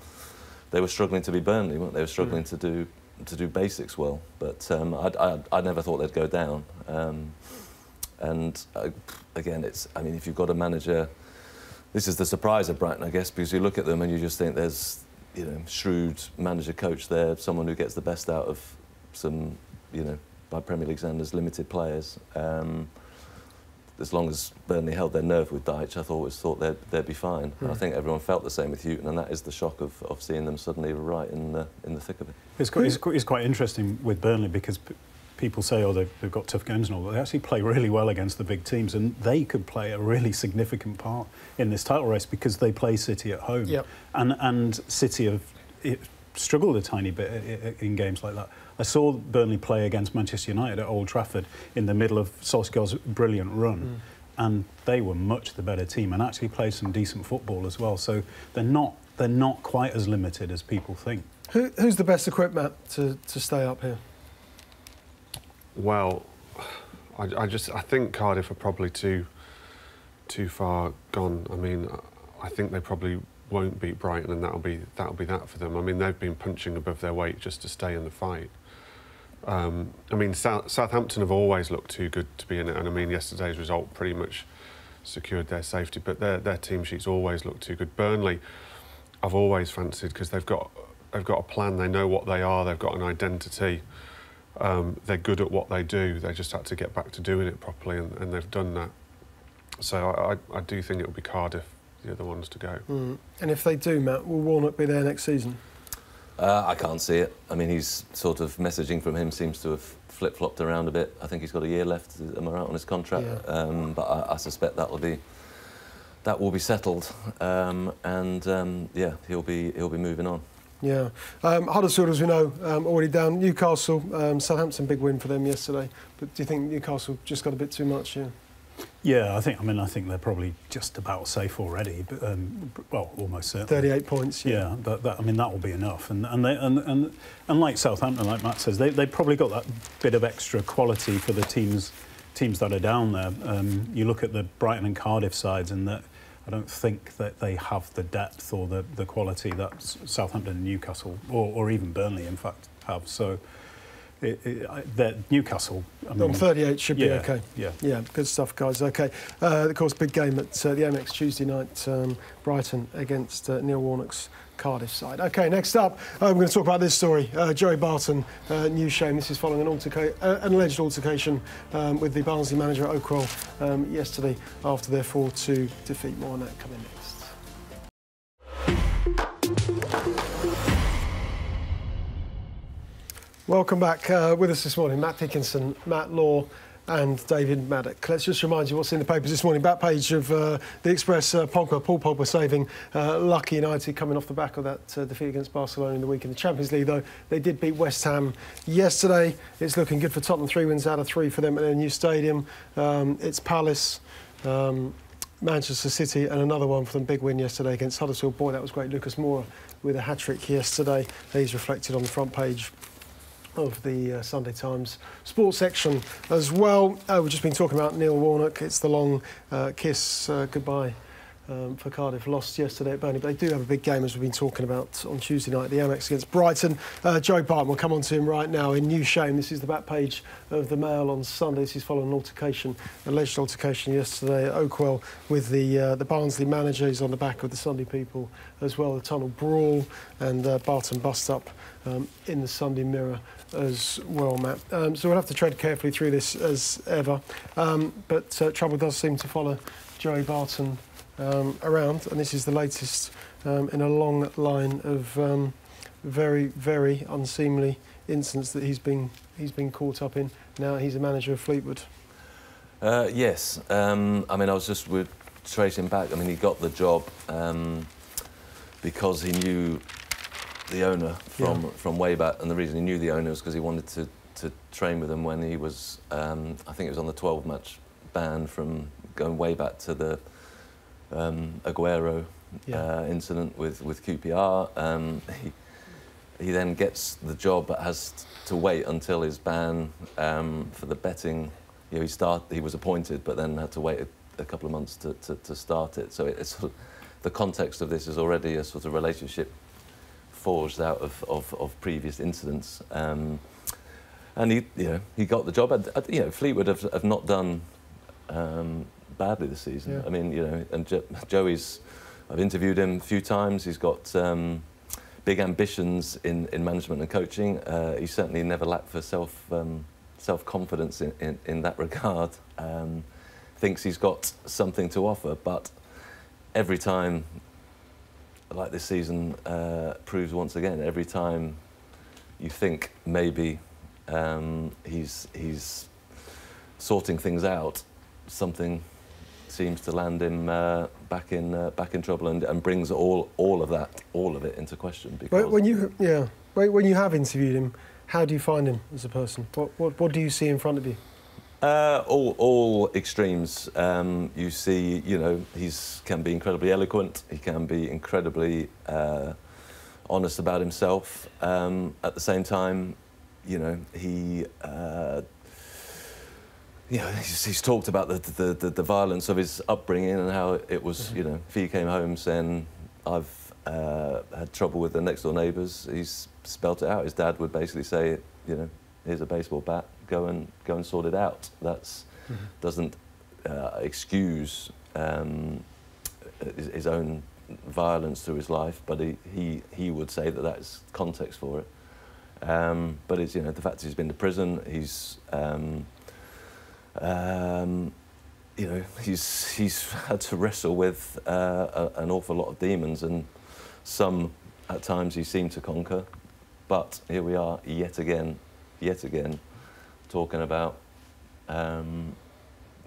they were struggling to be Burnley, weren't they? They were struggling Mm. to do to do basics well. But um, I, I I never thought they'd go down. Um, and uh, again, it's I mean, if you've got a manager, this is the surprise of Brighton, I guess, because you look at them and you just think there's you know shrewd manager coach there, someone who gets the best out of some you know by Premier League standards limited players. Um, as long as Burnley held their nerve with Dyche, I thought always thought they'd, they'd be fine. And I Hmm. think everyone felt the same with Hughton, and that is the shock of, of seeing them suddenly right in the in the thick of it. It's quite, it's, quite, it's quite interesting with Burnley because p- people say, oh, they've, they've got tough games and all, but they actually play really well against the big teams, and they could play a really significant part in this title race because they play City at home. Yep. And, and City have struggled a tiny bit in games like that. I saw Burnley play against Manchester United at Old Trafford in the middle of Solskjaer's brilliant run. Hmm. And they were much the better team and actually played some decent football as well. So they're not, they're not quite as limited as people think. Who, who's the best equipped, Matt, to, to stay up here? Well, I, I just I think Cardiff are probably too too far gone. I mean, I think they probably won't beat Brighton, and that'll be that'll be that for them. I mean, they've been punching above their weight just to stay in the fight. Um, I mean, South, Southampton have always looked too good to be in it, and I mean, yesterday's result pretty much secured their safety. But their their team sheets always look too good. Burnley, I've always fancied because they've got they've got a plan. They know what they are. They've got an identity. Um, they're good at what they do. They just had to get back to doing it properly, and, and they've done that. So I, I, I do think it will be Cardiff, the other ones to go. Mm. And if they do, Matt, will Warnock be there next season? Uh, I can't see it. I mean, he's sort of messaging from him seems to have flip flopped around a bit. I think he's got a year left. Am I right on his contract? Yeah. Um, but I, I suspect that will be that will be settled, um, and um, yeah, he'll be he'll be moving on. Yeah. Um, Huddersfield, as we know, um, already down. Newcastle, um, Southampton, big win for them yesterday. But do you think Newcastle just got a bit too much? Yeah. Yeah, I think. I mean, I think they're probably just about safe already. But um, well, almost certainly. 38 points. Yeah. Yeah, that, that, I mean that will be enough, and and they, and, and and like Southampton, like Matt says, they they probably got that bit of extra quality for the teams teams that are down there. Um, you look at the Brighton and Cardiff sides, and that I don't think that they have the depth or the, the quality that Southampton and Newcastle, or, or even Burnley, in fact, have. So it, it, that Newcastle. I mean, on 38 should be yeah, okay. Yeah, yeah, good stuff, guys. Okay, uh, of course, big game at uh, the Amex Tuesday night, um, Brighton against uh, Neil Warnock's Cardiff side. Okay, next up, we're going to talk about this story. Uh, Joey Barton, uh, new shame. This is following an, alterca- uh, an alleged altercation um, with the Barnsley manager at Oakwell um, yesterday after their 4 2 defeat. More on that coming next. Welcome back uh, with us this morning, Matt Dickinson, Matt Law, and David Maddock. Let's just remind you what's in the papers this morning. Back page of uh, the Express, uh, Pogba, Paul Pogba saving uh, Lucky United coming off the back of that uh, defeat against Barcelona in the week in the Champions League, though they did beat West Ham yesterday. It's looking good for Tottenham. Three wins out of three for them at their new stadium. Um, it's Palace. Um, Manchester City and another one for them, big win yesterday against Huddersfield. Boy, that was great. Lucas Moura with a hat trick yesterday. He's reflected on the front page of the uh, Sunday Times sports section as well. Uh, we've just been talking about Neil Warnock. It's the long uh, kiss uh, goodbye um, for Cardiff. Lost yesterday at Burnley, but they do have a big game as we've been talking about on Tuesday night, the Amex against Brighton. Uh, Joe Barton, we'll come on to him right now in new shame. This is the back page of the Mail on Sunday. This is following an altercation, alleged altercation yesterday at Oakwell with the uh, the Barnsley manager. He's on the back of the Sunday People as well. The tunnel brawl and uh, Barton bust up um, in the Sunday Mirror as well, Matt. Um, so we'll have to tread carefully through this as ever. Um, but uh, trouble does seem to follow Joey Barton um, around, and this is the latest um, in a long line of um, very, very unseemly incidents that he's been he's been caught up in. Now he's a manager of Fleetwood. Uh, yes, um, I mean I was just we're tracing back. I mean he got the job because he knew the owner from yeah. from way back, and the reason he knew the owner was because he wanted to to train with him when he was, um, I think it was on the 12 match ban from going way back to the um, Aguero yeah. uh, incident with with QPR. Um, he he then gets the job, but has to wait until his ban um, for the betting. You know, he start he was appointed, but then had to wait a, a couple of months to, to, to start it. So it's sort of, the context of this is already a sort of relationship forged out of, of, of previous incidents. Um, and he, you know, he got the job. And, you know, Fleetwood have, have not done um, badly this season. Yeah. I mean, you know, and jo Joey's, I've interviewed him a few times. He's got um, big ambitions in, in management and coaching. Uh, he certainly never lacked for self, um, self-confidence in, in, in, that regard. Um, thinks he's got something to offer, but every time like this season uh, proves once again, every time you think maybe um, he's, he's sorting things out, something seems to land him uh, back in uh, back in trouble and, and brings all all of that all of it into question. Because when you yeah when you have interviewed him, how do you find him as a person? What what, what do you see in front of you? Uh, all, all extremes. Um, you see, you know, he can be incredibly eloquent. He can be incredibly uh, honest about himself. Um, at the same time, you know, he, uh, you know, he's, he's talked about the, the, the, the, violence of his upbringing and how it was, mm-hmm. you know, if he came home saying, I've uh, had trouble with the next door neighbours, he's spelt it out. His dad would basically say, you know, here's a baseball bat, go and go and sort it out. That's mm -hmm. doesn't uh, excuse um, his, his, own violence through his life, but he, he he would say that that's context for it. Um, but it's you know the fact that he's been to prison, he's um, um you know he's he's had to wrestle with uh, a, an awful lot of demons, and some at times he seemed to conquer. But here we are yet again yet again talking about um,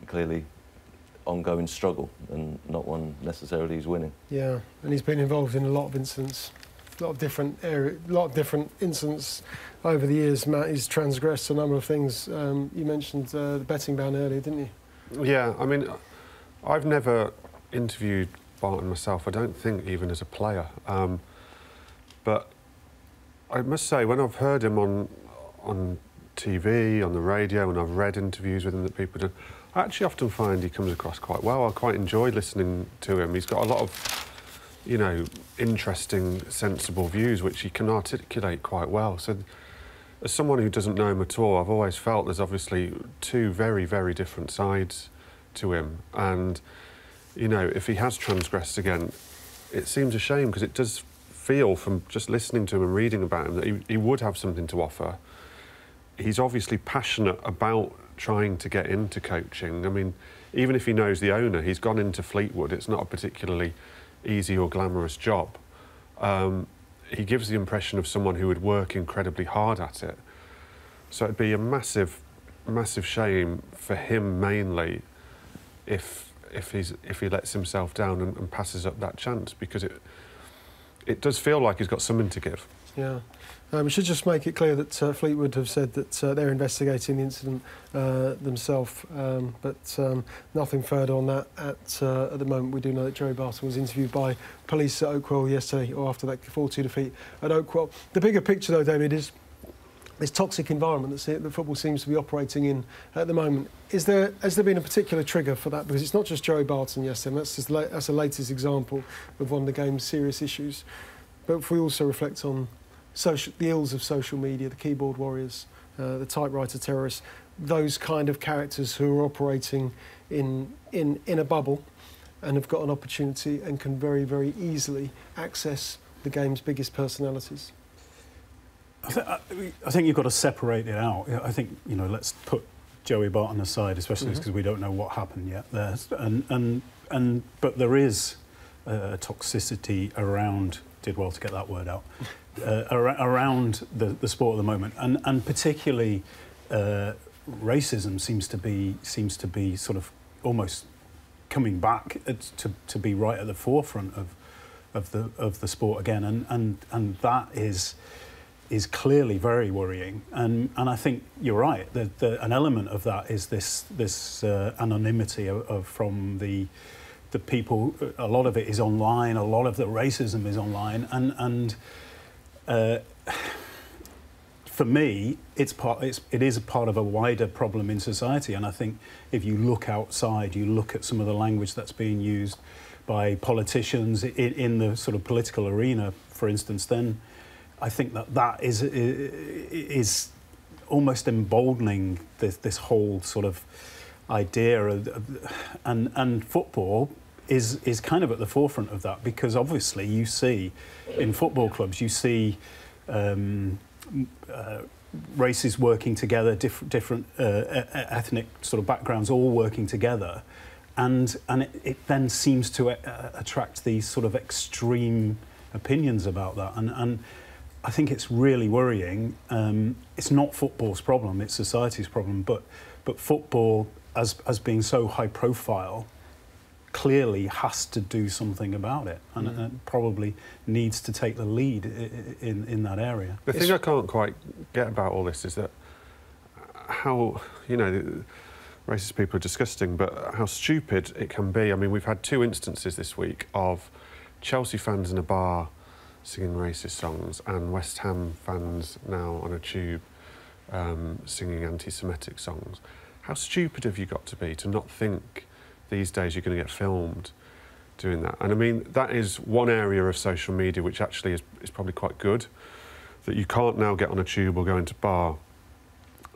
clearly ongoing struggle and not one necessarily is winning. Yeah, and he's been involved in a lot of incidents, a lot of different area, lot of different incidents over the years. Matt, he's transgressed a number of things. Um, you mentioned uh, the betting ban earlier, didn't you? Yeah, I mean, I've never interviewed Barton myself. I don't think even as a player, um, but I must say when I've heard him on on TV, on the radio, and I've read interviews with him that people do, I actually often find he comes across quite well. I quite enjoy listening to him. He's got a lot of, you know, interesting, sensible views which he can articulate quite well. So, as someone who doesn't know him at all, I've always felt there's obviously two very, very different sides to him. And, you know, if he has transgressed again, it seems a shame because it does feel from just listening to him and reading about him that he, he would have something to offer. He's obviously passionate about trying to get into coaching. I mean, even if he knows the owner, he's gone into Fleetwood. It's not a particularly easy or glamorous job. Um, he gives the impression of someone who would work incredibly hard at it. So it'd be a massive, massive shame for him mainly if if he's if he lets himself down and, and passes up that chance because it it does feel like he's got something to give. Yeah. Um, we should just make it clear that uh, Fleetwood have said that uh, they're investigating the incident uh, themselves, um, but um, nothing further on that at, uh, at the moment. We do know that Joey Barton was interviewed by police at Oakwell yesterday, or after that 4-2 defeat at Oakwell. The bigger picture, though, David, is this toxic environment that, that football seems to be operating in at the moment. Is there has there been a particular trigger for that? Because it's not just Joey Barton yesterday. That's just that's the latest example of one of the game's serious issues. But if we also reflect on social, the ills of social media, the keyboard warriors, uh, the typewriter terrorists, those kind of characters who are operating in in in a bubble and have got an opportunity and can very very easily access the game's biggest personalities. I, th- I think you've got to separate it out. I think you know. Let's put Joey Barton aside, especially because mm-hmm. we don't know what happened yet there. And and and but there is a toxicity around. Did well to get that word out. Uh, ar- around the, the sport at the moment, and and particularly uh, racism seems to be seems to be sort of almost coming back to to be right at the forefront of of the of the sport again, and and and that is is clearly very worrying. And, and I think you're right. The, the, an element of that is this, this uh, anonymity of, of, from the, the people. A lot of it is online. A lot of the racism is online. And, and uh, for me, it's part, it's, it is a part of a wider problem in society. And I think if you look outside, you look at some of the language that's being used by politicians in, in the sort of political arena, for instance, then I think that that is is almost emboldening this, this whole sort of idea of, and and football is is kind of at the forefront of that because obviously you see in football clubs you see um, uh, races working together different different uh, ethnic sort of backgrounds all working together and and it, it then seems to uh, attract these sort of extreme opinions about that and and I think it's really worrying. Um, it's not football's problem; it's society's problem. But but football, as as being so high profile, clearly has to do something about it, and, mm. and probably needs to take the lead in in that area. The it's thing I can't quite get about all this is that how you know. Racist people are disgusting, but how stupid it can be. I mean, we've had two instances this week of Chelsea fans in a bar singing racist songs, and West Ham fans now on a tube um, singing anti Semitic songs. How stupid have you got to be to not think these days you're going to get filmed doing that? And I mean, that is one area of social media which actually is, is probably quite good. That you can't now get on a tube or go into bar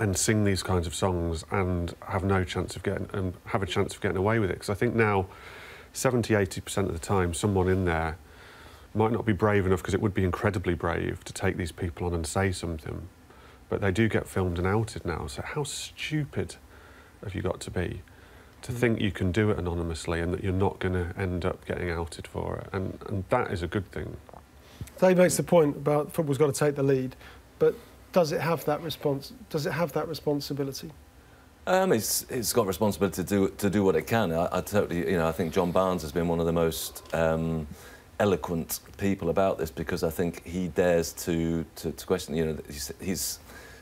and sing these kinds of songs and have no chance of getting and have a chance of getting away with it. Because I think now 70, 80% of the time, someone in there might not be brave enough because it would be incredibly brave to take these people on and say something, but they do get filmed and outed now. So how stupid have you got to be to mm. think you can do it anonymously and that you're not going to end up getting outed for it? And, and that is a good thing. Dave makes the point about football's got to take the lead, but does it have that response? Does it have that responsibility? Um, it's it's got responsibility to do to do what it can. I, I, totally, you know, I think John Barnes has been one of the most um, eloquent people about this because I think he dares to, to, to question, you know, his, his,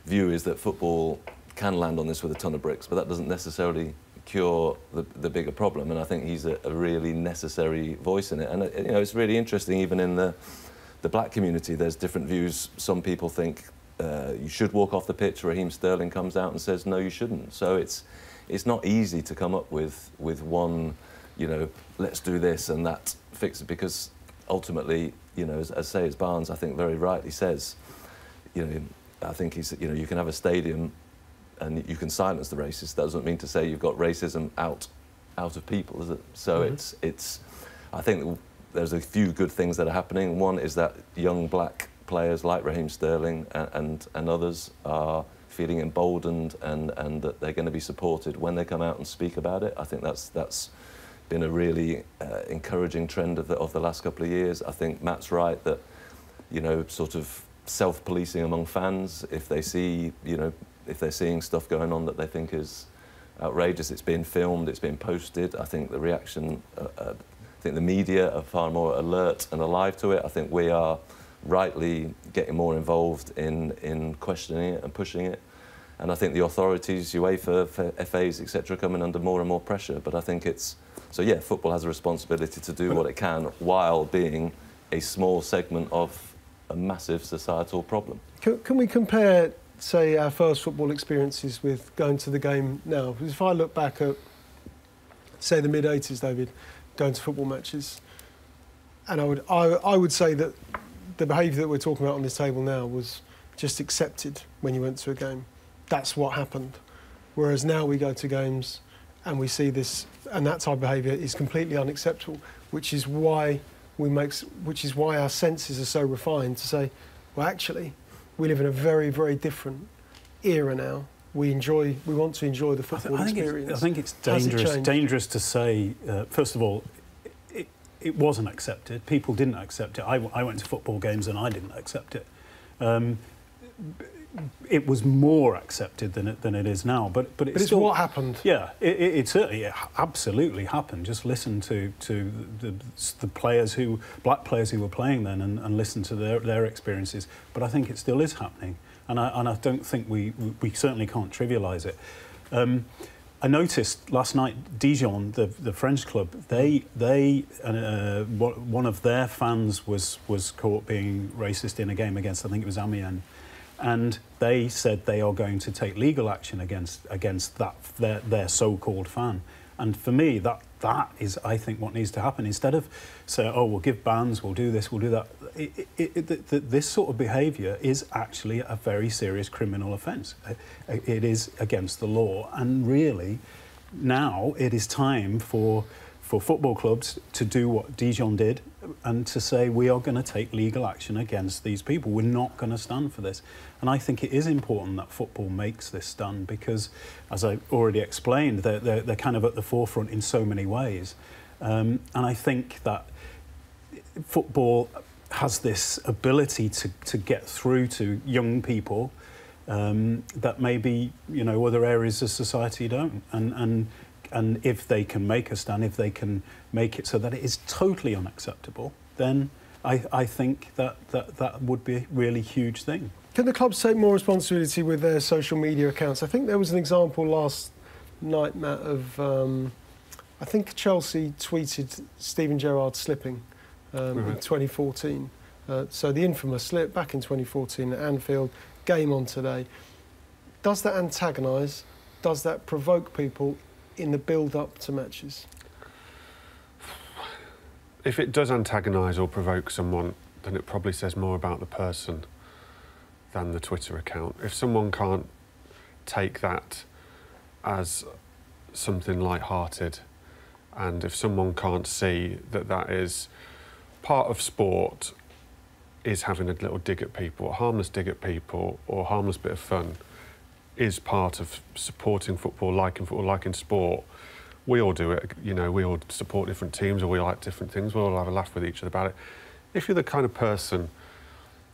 view is that football can land on this with a ton of bricks, but that doesn't necessarily cure the, the bigger problem. And I think he's a, a really necessary voice in it. And, uh, you know, it's really interesting, even in the, the black community, there's different views. Some people think uh, you should walk off the pitch. Raheem Sterling comes out and says, no, you shouldn't. So it's, it's not easy to come up with, with one, you know, let's do this and that fix it because ultimately, you know, as, as say as Barnes, I think very rightly says, you know, I think he's, you know, you can have a stadium and you can silence the racists. That doesn't mean to say you've got racism out, out of people, is it? So mm-hmm. it's, it's, I think there's a few good things that are happening. One is that young black players like Raheem Sterling and, and, and others are feeling emboldened and, and that they're going to be supported when they come out and speak about it. I think that's, that's been a really uh, encouraging trend of the, of the last couple of years. I think Matt's right that, you know, sort of self-policing among fans, if they see, you know, if they're seeing stuff going on that they think is outrageous, it's being filmed, it's being posted. I think the reaction, uh, uh, I think the media are far more alert and alive to it. I think we are rightly getting more involved in, in questioning it and pushing it. And I think the authorities, UEFA, FAs, etc., are coming under more and more pressure. But I think it's so. Yeah, football has a responsibility to do what it can while being a small segment of a massive societal problem. Can, can we compare, say, our first football experiences with going to the game now? Because if I look back at, say, the mid '80s, David, going to football matches, and I would I, I would say that the behaviour that we're talking about on this table now was just accepted when you went to a game. That's what happened. Whereas now we go to games and we see this, and that type of behaviour is completely unacceptable, which is why we make, which is why our senses are so refined to say, well, actually, we live in a very, very different era now. We enjoy, we want to enjoy the football I, th- I experience. I think it's dangerous, it dangerous to say. Uh, first of all, it wasn't accepted. People didn't accept it. I, I went to football games and I didn't accept it. Um, it was more accepted than it, than it is now. But but, it's, but it's still, what happened. Yeah, it, it, it, certainly it absolutely happened. Just listen to to the, the players who black players who were playing then and, and listen to their their experiences. But I think it still is happening, and I and I don't think we we certainly can't trivialise it. Um, I noticed last night Dijon, the, the French club, they they uh, one of their fans was was caught being racist in a game against I think it was Amiens, and they said they are going to take legal action against against that their their so-called fan. And for me, that that is, I think, what needs to happen. Instead of saying, "Oh, we'll give bans, we'll do this, we'll do that," it, it, it, this sort of behaviour is actually a very serious criminal offence. It is against the law, and really, now it is time for for football clubs to do what Dijon did and to say we are going to take legal action against these people. We're not going to stand for this. And I think it is important that football makes this stand because, as I already explained, they're, they're, they're kind of at the forefront in so many ways. Um, and I think that football has this ability to, to get through to young people um, that maybe you know other areas of society don't and and and if they can make a stand, if they can make it so that it is totally unacceptable, then I, I think that, that that would be a really huge thing. Can the clubs take more responsibility with their social media accounts? I think there was an example last night, Matt, of um, I think Chelsea tweeted Steven Gerrard slipping um, in 2014. Uh, so the infamous slip back in 2014 at Anfield, game on today. Does that antagonise? Does that provoke people in the build up to matches? If it does antagonise or provoke someone, then it probably says more about the person than the Twitter account. If someone can't take that as something light-hearted, and if someone can't see that that is part of sport, is having a little dig at people, a harmless dig at people, or a harmless bit of fun, is part of supporting football, liking football, liking sport. We all do it, you know, we all support different teams or we like different things, we all have a laugh with each other about it. If you're the kind of person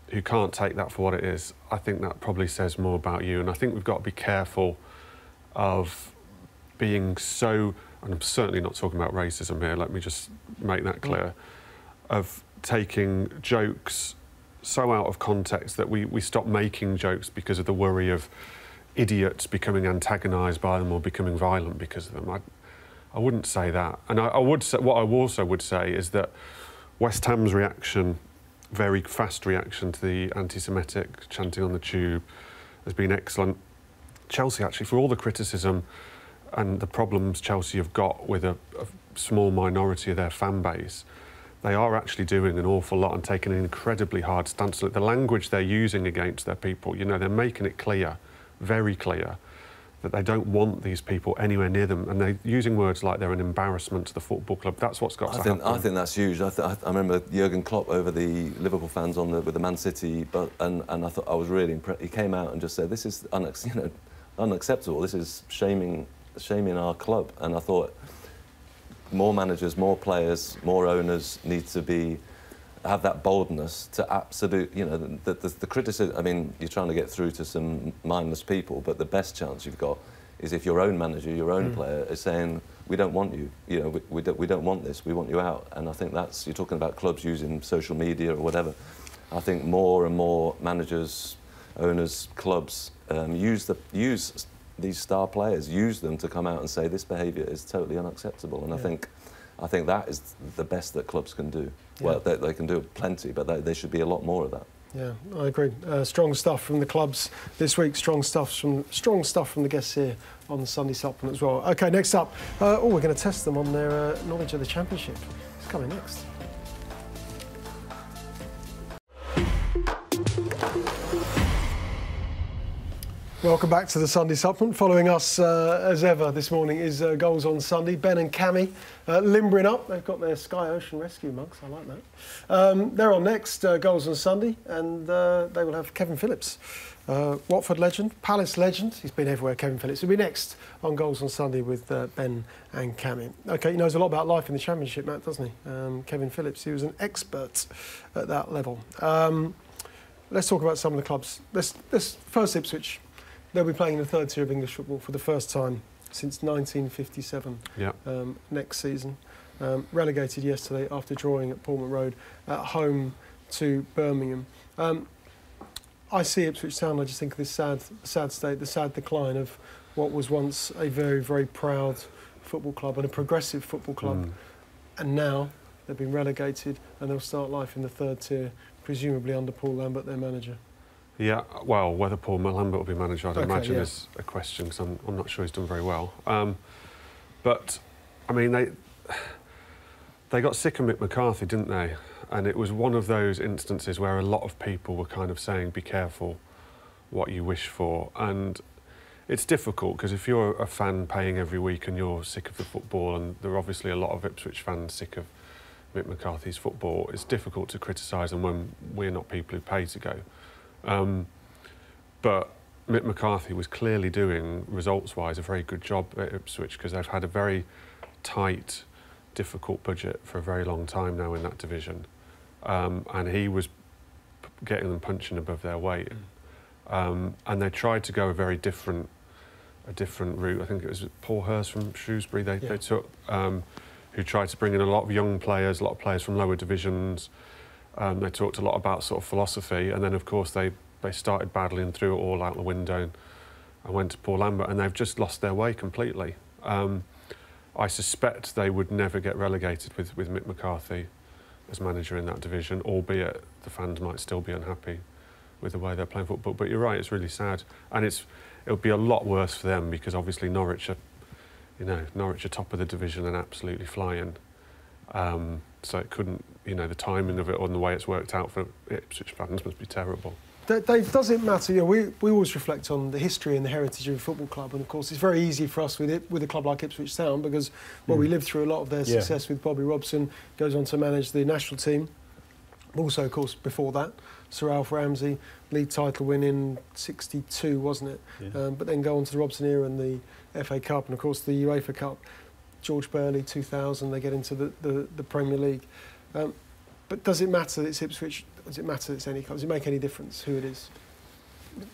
who can't take that for what it is, I think that probably says more about you. And I think we've got to be careful of being so, and I'm certainly not talking about racism here, let me just make that mm. clear, of taking jokes so out of context that we, we stop making jokes because of the worry of idiots becoming antagonised by them or becoming violent because of them. I, I wouldn't say that. And I, I would say, what I also would say is that West Ham's reaction very fast reaction to the anti-Semitic chanting on the tube has been excellent. Chelsea, actually, for all the criticism and the problems Chelsea have got with a, a small minority of their fan base, they are actually doing an awful lot and taking an incredibly hard stance. The language they're using against their people, you know, they're making it clear, very clear, that they don't want these people anywhere near them, and they're using words like they're an embarrassment to the football club. That's what's got I to think, happen. I think that's huge. I, th- I remember Jurgen Klopp over the Liverpool fans on the with the Man City, but and, and I thought I was really impressed. He came out and just said, "This is unac- you know, unacceptable. This is shaming shaming our club." And I thought more managers, more players, more owners need to be have that boldness to absolute, you know, the, the, the criticism. I mean, you're trying to get through to some mindless people, but the best chance you've got is if your own manager, your own Mm. player is saying, we don't want you, you know, we, we, don't, we don't want this, we want you out. And I think that's, you're talking about clubs using social media or whatever. I think more and more managers, owners, clubs um, use, the, use these star players, use them to come out and say this behaviour is totally unacceptable. And I think I think that is the best that clubs can do. Yeah. Well, they, they can do plenty, but they, there should be a lot more of that. Yeah, I agree. Uh, strong stuff from the clubs this week. Strong stuff from strong stuff from the guests here on the Sunday supplement as well. Okay, next up. Uh, oh, we're going to test them on their uh, knowledge of the championship. It's coming next. Welcome back to the Sunday Supplement. Following us uh, as ever this morning is uh, Goals on Sunday. Ben and Cammy uh, limbering up. They've got their Sky Ocean Rescue mugs. I like that. Um, they're on next, uh, Goals on Sunday, and uh, they will have Kevin Phillips, uh, Watford legend, Palace legend. He's been everywhere, Kevin Phillips. He'll be next on Goals on Sunday with Ben and Cammy. Okay, he knows a lot about life in the Championship, Matt, doesn't he? Um, Kevin Phillips, he was an expert at that level. Um, let's talk about some of the clubs. Let's, let's first Ipswich. They'll be playing in the third tier of English football for the first time since 1957 Yeah. um, next season. Um, relegated yesterday after drawing at Portman Road at home to Birmingham. Um, I see Ipswich Town. I just think of this sad, sad state, the sad decline of what was once a very, very proud football club and a progressive football club, Mm. and now they've been relegated and they'll start life in the third tier, presumably under Paul Lambert, their manager. Yeah, well, whether Paul Lambert will be manager, I'd Okay, imagine, yeah. is a question because I'm, I'm not sure he's done very well. Um, but, I mean, they they got sick of Mick McCarthy, didn't they? And it was one of those instances where a lot of people were kind of saying, "Be careful what you wish for," and it's difficult because if you're a fan paying every week and you're sick of the football, and there are obviously a lot of Ipswich fans sick of Mick McCarthy's football, it's difficult to criticise them when we're not people who pay to go. Um, but Mick McCarthy was clearly doing, results-wise, a very good job at Ipswich because they've had a very tight, difficult budget for a very long time now in that division, um, and he was p- getting them punching above their weight. Um, and they tried to go a very different, a different route. I think it was Paul Hurst from Shrewsbury. They, Yeah. they took, um, who tried to bring in a lot of young players, a lot of players from lower divisions. Um, they talked a lot about sort of philosophy, and then of course they they started battling threw it all out the window and, and went to Paul Lambert, and they've just lost their way completely. Um, I suspect they would never get relegated with, with Mick McCarthy as manager in that division, albeit the fans might still be unhappy with the way they're playing football. But you're right, it's really sad, and it's it'll be a lot worse for them because obviously Norwich are, you know, Norwich are top of the division and absolutely flying. Um, so it couldn't, you know, the timing of it or the way it's worked out for Ipswich fans must be terrible. Da- Dave, does it matter? You know, we, we always reflect on the history and the heritage of a football club, and of course, it's very easy for us with it, with a club like Ipswich Town because well, we Mm. lived through a lot of their Yeah. success with Bobby Robson. Goes on to manage the national team. Also, of course, before that, Sir Alf Ramsey, league title win in '62, wasn't it? Yeah. Um, but then go on to the Robson era and the FA Cup, and of course the UEFA Cup. George Burley, 2000, they get into the, the, the Premier League. Um, but does it matter that it's Ipswich? Does it matter that it's any club? Does it make any difference who it is?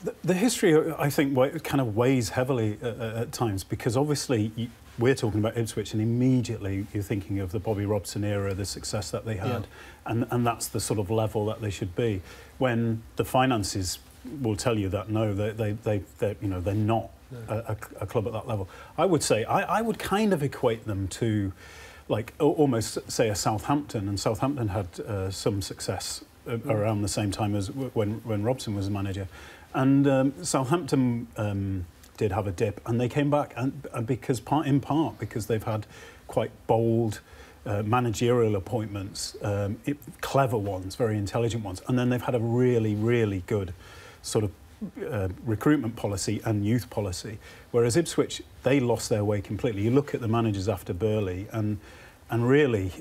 The, the history, I think, kind of weighs heavily uh, uh, at times because obviously you, we're talking about Ipswich and immediately you're thinking of the Bobby Robson era, the success that they had, Yeah. and, and that's the sort of level that they should be. When the finances will tell you that no, they, they, they, they're, you know, they're not a, a, a club at that level. I would say, I, I would kind of equate them to like almost say a Southampton, and Southampton had uh, some success uh, around the same time as when when Robson was manager, and um, Southampton um, did have a dip, and they came back, and, and because part in part because they've had quite bold. Uh, managerial appointments, um, it, clever ones, very intelligent ones, and then they've had a really, really good sort of uh, recruitment policy and youth policy. Whereas Ipswich, they lost their way completely. You look at the managers after Burley, and and really,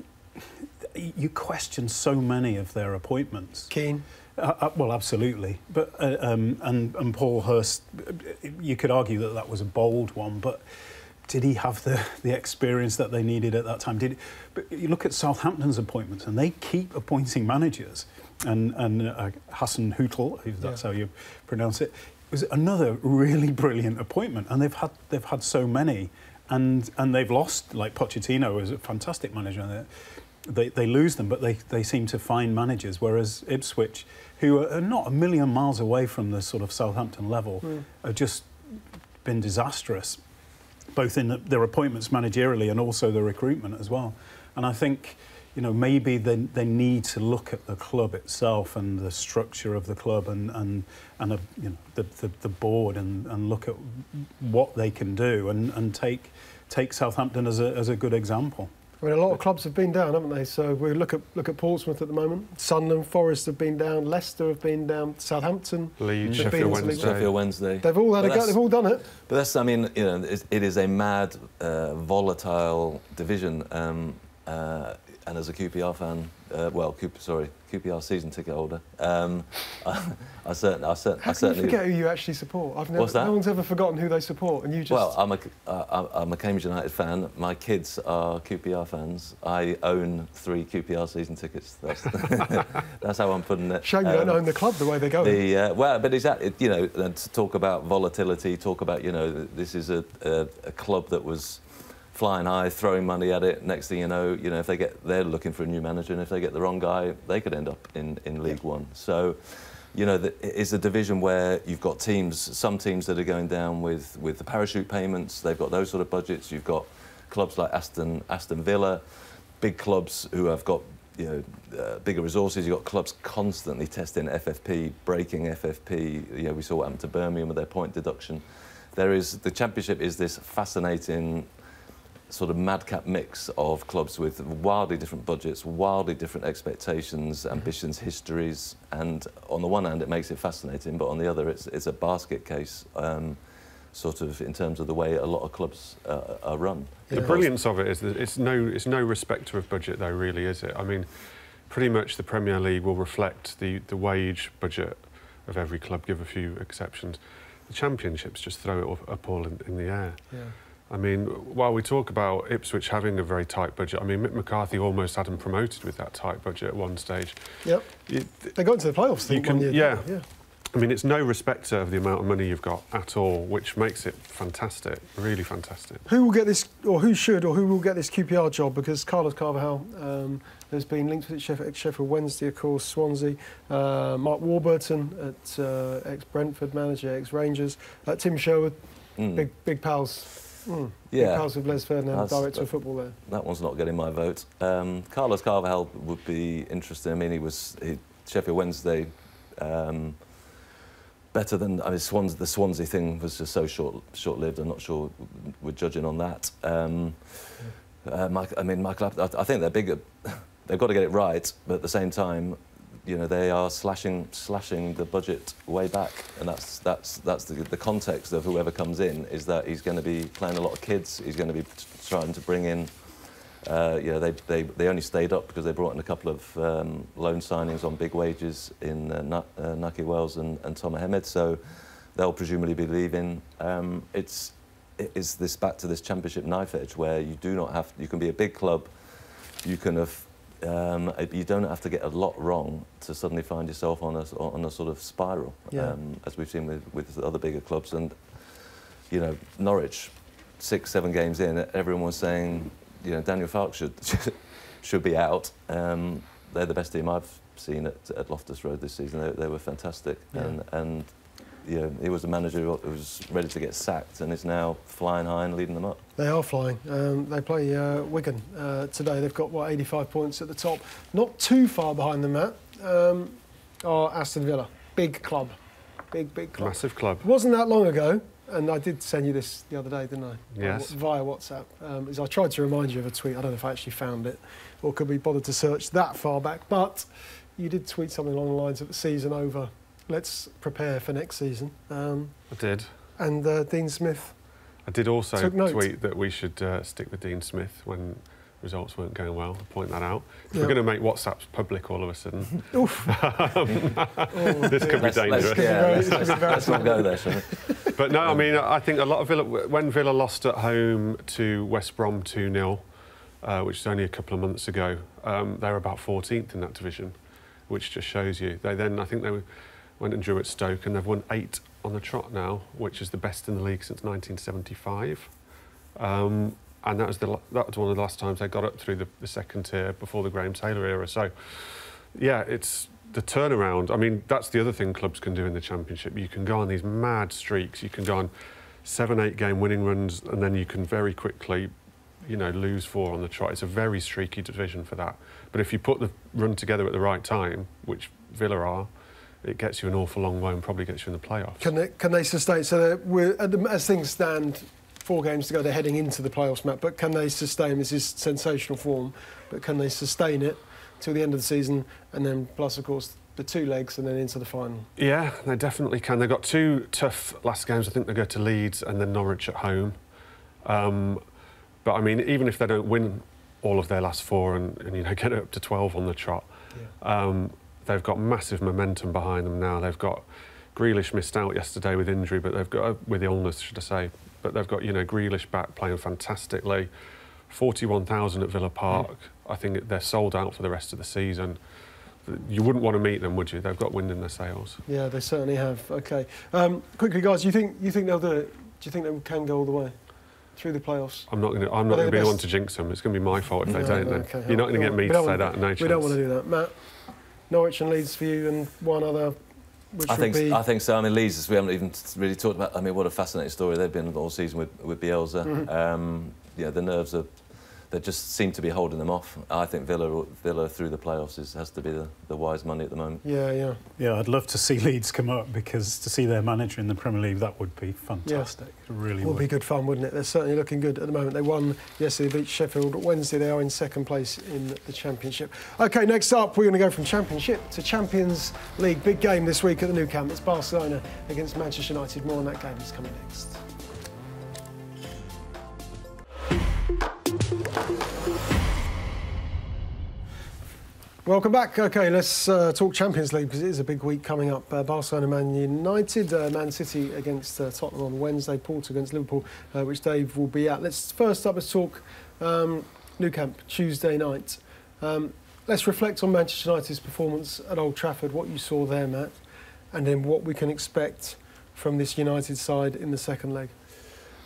you question so many of their appointments. Keane. Uh, uh, well, absolutely. But uh, um, and and Paul Hurst, you could argue that that was a bold one, but did he have the, the experience that they needed at that time? Did but you look at Southampton's appointments, and they keep appointing managers. And and uh, Hasenhüttl, if that's Yeah. how you pronounce it, was another really brilliant appointment. And they've had they've had so many, and and they've lost like Pochettino is a fantastic manager. And they, they lose them, but they, they seem to find managers. Whereas Ipswich, who are not a million miles away from the sort of Southampton level, hmm. have just been disastrous, both in the, their appointments managerially and also the recruitment as well. And I think, you know, maybe they, they need to look at the club itself and the structure of the club and, and, and a, you know, the, the, the board and, and look at what they can do and, and take, take Southampton as a, as a good example. I mean, a lot of clubs have been down, haven't they? So we look at look at Portsmouth at the moment. Sunderland, Forest have been down. Leicester have been down. Southampton. Leeds, They've been Sheffield League Wednesday. Sheffield Wednesday. They've all had But a go. They've all done it. But that's, I mean, you know, it, it is a mad, uh, volatile division. Um, uh, and as a QPR fan, uh, well, Q, sorry, QPR season ticket holder, um, I, I, certain, I, certain, How I can you certainly. forget who you actually support? I've never, What's that? No one's ever forgotten who they support, and you just. Well, I'm a, uh, I'm a Cambridge United fan. My kids are QPR fans. I own three QPR season tickets. That's, that's how I'm putting it. Shame you don't Um, own the club the way they're going. The, uh, well, but exactly, you know, to talk about volatility, talk about, you know, this is a, a, a club that was flying high, throwing money at it. Next thing you know, you know, if they get, they're looking for a new manager, and if they get the wrong guy, they could end up in, in League One. So, you know, the, it's a division where you've got teams, some teams that are going down with, with the parachute payments. They've got those sort of budgets. You've got clubs like Aston, Aston Villa, big clubs who have got you know uh, bigger resources. You've got clubs constantly testing FFP, breaking FFP. You know, we saw what happened to Birmingham with their point deduction. There is the championship is this fascinating sort of madcap mix of clubs with wildly different budgets, wildly different expectations, ambitions, histories, and on the one hand it makes it fascinating, but on the other it's, it's a basket case, um, sort of in terms of the way a lot of clubs uh, are run. The brilliance of it is that it's no, it's no respecter of budget, though, really, is it? I mean, pretty much the Premier League will reflect the, the wage budget of every club, give a few exceptions. The Championships just throw it up, up all in, in the air. yeah. I mean, while we talk about Ipswich having a very tight budget, I mean, Mick McCarthy almost had them promoted with that tight budget at one stage. Yep. You, They got into the playoffs. I You think, one can- year, yeah. yeah. I mean, it's no respecter of the amount of money you've got at all, which makes it fantastic, really fantastic. Who will get this, or who should, or who will get this QPR job? Because Carlos Carvalhal um, has been linked with Sheffield, Sheffield Wednesday, of course, Swansea. Uh, Mark Warburton at uh, ex Brentford manager, ex Rangers. Uh, Tim Sherwood, Mm. big big pals. Mm, Yeah. with Les Ferdinand, director of football there. That one's not getting my vote. Um, Carlos Carvalhal would be interesting. I mean, he was he, Sheffield Wednesday. Um, better than I mean, Swans, the Swansea thing was just so short short-lived. I'm not sure we're judging on that. Um, uh, Mike, I mean, Michael, I, I think they're bigger. They've got to get it right, but at the same time, you know, they are slashing slashing the budget way back, and that's that's that's the, the context of whoever comes in is that he's going to be playing a lot of kids. He's going to be trying to bring in. Uh, you know, they, they, they only stayed up because they brought in a couple of um, loan signings on big wages in uh, Na- uh, Nahki Wells and, and Tomer Hemed, so they'll presumably be leaving. Um, it's, it is this back to this championship knife edge where you do not have, you can be a big club, you can have, um, you don't have to get a lot wrong to suddenly find yourself on a, on a sort of spiral, Yeah. um, as we've seen with, with other bigger clubs. And, you know, Norwich, six, seven games in, everyone was saying, you know, Daniel Farke should should be out. Um, they're the best team I've seen at, at Loftus Road this season. They, they were fantastic, Yeah. and and you know, he was the manager who was ready to get sacked and is now flying high and leading them up. They are flying. Um, they play uh, Wigan uh, today. They've got what 85 points at the top. Not too far behind them, Matt. um, are Aston Villa. Big club. Big, big club. Massive club. It wasn't that long ago, and I did send you this the other day, didn't I? Yes. Via WhatsApp. Um, is I tried to remind you of a tweet. I don't know if I actually found it or could be bothered to search that far back, but you did tweet something along the lines of the season over. Let's prepare for next season. Um, I did. and uh, Dean Smith. I did also Took note. tweet that we should uh, stick with Dean Smith when results weren't going well. I'll point that out. If Yeah. we're going to make WhatsApps public all of a sudden, Oof. Oh, this could be Let's, dangerous. let's, yeah, let's, let's, let's not go there, shall we? But no, I mean, I think a lot of Villa, when Villa lost at home to West Brom 2 0, uh, which is only a couple of months ago, um, they were about 14th in that division, which just shows you. They then, I think they went and drew at Stoke, and they've won eight on the trot now, which is the best in the league since 1975. Um, and that was, the, that was one of the last times they got up through the, the second tier before the Graham Taylor era. So, yeah, it's the turnaround. I mean, that's the other thing clubs can do in the Championship. You can go on these mad streaks. You can go on seven, eight game winning runs, and then you can very quickly, you know, lose four on the trot. It's a very streaky division for that. But if you put the run together at the right time, which Villa are, it gets you an awful long way and probably gets you in the playoffs. Can they, can they sustain? So we're, at the, as things stand, four games to go, they're heading into the playoffs, Matt. But can they sustain? This is sensational form, but can they sustain it till the end of the season? And then plus, of course, the two legs and then into the final. Yeah, they definitely can. They've got two tough last games. I think they go to Leeds and then Norwich at home. Um, but I mean, even if they don't win all of their last four and, and you know get up to 12 on the trot, um, they've got massive momentum behind them now. They've got Grealish missed out yesterday with injury, but they've got uh, with illness, should I say? But they've got you know Grealish back playing fantastically. 41,000 at Villa Park. I think they're sold out for the rest of the season. You wouldn't want to meet them, would you? They've got wind in their sails. Yeah, they certainly have. Okay, um, quickly, guys. Do you think you think they'll do it? Do you think they can go all the way through the playoffs? I'm not going to. I'm not going to be the one to jinx them. It's going to be my fault if they No, don't. Then okay. you're not going to get me to say that. No chance. We don't want to do that, Matt. Norwich and Leeds for you, and one other, which I think be. I think so. I mean, Leeds, we haven't even really talked about. I mean, what a fascinating story they've been all season with with Bielsa. Mm-hmm. Um, yeah, the nerves are. They just seem to be holding them off. I think Villa Villa through the playoffs is, has to be the, the wise money at the moment. yeah, yeah. Yeah, I'd love to see Leeds come up because to see their manager in the Premier League, that would be fantastic. It really Would would. be good fun, wouldn't it? They're certainly looking good at the moment. They won yesterday, beat Sheffield. Wednesday, they are in second place in the Championship. OK, next up, we're going to go from Championship to Champions League. Big game this week at the Nou Camp. It's Barcelona against Manchester United. More on that game is coming next. Welcome back. Okay, let's uh, talk Champions League because it is a big week coming up. Uh, Barcelona, Man United, uh, Man City against uh, Tottenham on Wednesday, Porto against Liverpool, uh, which Dave will be at. Let's first up, let's talk um, Nou Camp Tuesday night. Um, let's reflect on Manchester United's performance at Old Trafford, what you saw there, Matt, and then what we can expect from this United side in the second leg.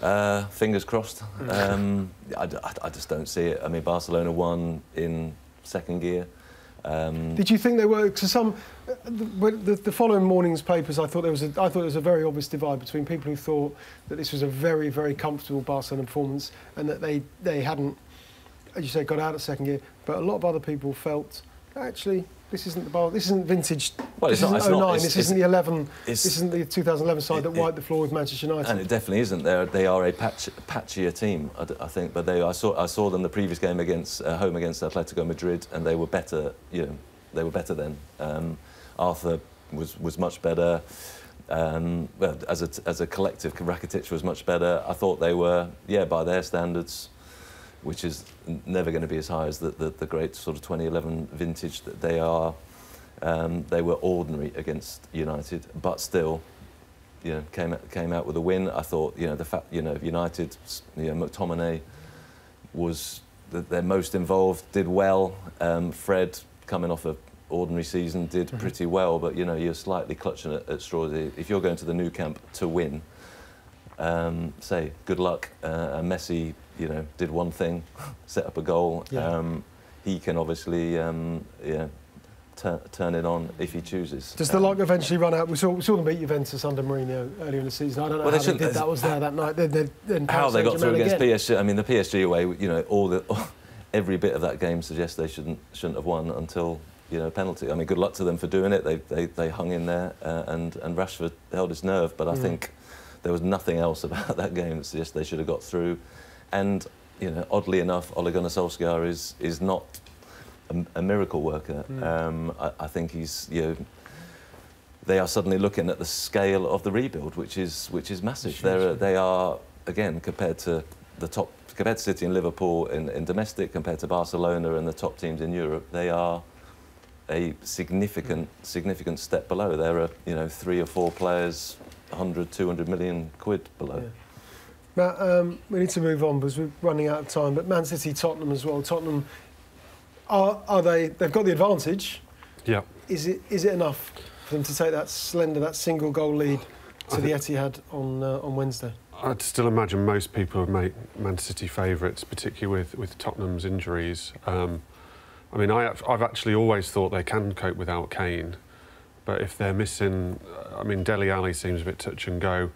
Uh, fingers crossed. Um, I, I- I just don't see it. I mean, Barcelona won in second gear. Um, Did you think there were? Because some, the, the, the following morning's papers, I thought there was a, I thought there was a very obvious divide between people who thought that this was a very, very comfortable Barcelona performance and that they, they hadn't, as you say, got out of second gear. But a lot of other people felt actually this isn't the Bar, this isn't vintage. Well, this not- isn't it's not- 09. it's- this isn't the 11. This isn't the 2011 side that it- wiped the floor with Manchester United. And it definitely isn't. They're, they are a patch, patchier team, I, d- I think. But they, I saw, I saw them the previous game against uh, home against Atletico Madrid, and they were better. You know, they were better then. Um, Arthur was was much better. Um, well, as a as a collective, Rakitic was much better. I thought they were, yeah, by their standards, which is never going to be as high as the, the, the great sort of 2011 vintage that they are. Um, they were ordinary against United, but still, you know, came out, came out with a win. I thought, you know, the fact, you know, United, you know, McTominay was the, their most involved, did well. Um, Fred, coming off a ordinary season, did pretty well, but you know, you're slightly clutching at, at straws. If you're going to the Nou Camp to win, um, say good luck. Uh, Messi, you know, did one thing, set up a goal. Yeah. Um, he can obviously, um, yeah, turn it on if he chooses. Does the Um, luck eventually run out? We saw, we saw them beat Juventus under Mourinho earlier in the season. I don't know Well, how they shouldn't- did that. Was there that night? Then, then how they got through against again. PSG. I mean, the PSG away, you know, all the every bit of that game suggests they shouldn't shouldn't have won until you know, penalty. I mean, good luck to them for doing it. They they, they hung in there, uh, and and Rashford held his nerve. But I Mm. think there was nothing else about that game that suggests they should have got through. And you know, oddly enough, Ole Gunnar Solskjaer is is not a, a miracle worker. Mm. Um, I, I think he's you know. They are suddenly looking at the scale of the rebuild, which is which is massive. Huge, They're, they are again compared to the top compared to City and Liverpool in, in domestic, compared to Barcelona and the top teams in Europe, they are a significant significant step below. There are you know three or four players, 100, 200 million quid below. Yeah. Matt, um, we need to move on because we're running out of time. But Man City, Tottenham as well. Tottenham, are, are they? They've got the advantage. Yeah. Is it is it enough for them to take that slender, that single goal lead to I the Etihad on uh, on Wednesday? I'd still imagine most people would make Man City favourites, particularly with, with Tottenham's injuries. Um, I mean, I, I've actually always thought they can cope without Kane, but if they're missing, I mean, Dele Alli seems a bit touch and go.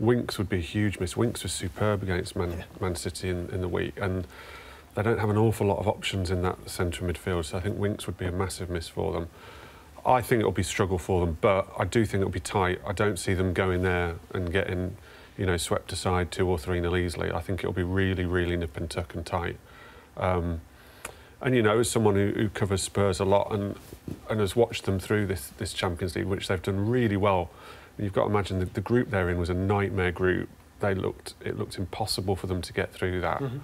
Winks would be a huge miss. Winks was superb against Man, Yeah. Man City in, in the week, and they don't have an awful lot of options in that centre midfield, so I think Winks would be a massive miss for them. I think it'll be struggle for them, but I do think it'll be tight. I don't see them going there and getting, you know, swept aside two or three nil easily. I think it'll be really, really nip and tuck and tight. Um, and you know, as someone who, who covers Spurs a lot and and has watched them through this this Champions League, which they've done really well. You've got to imagine the, the group they're in was a nightmare group. They looked it looked impossible for them to get through that. Mm-hmm.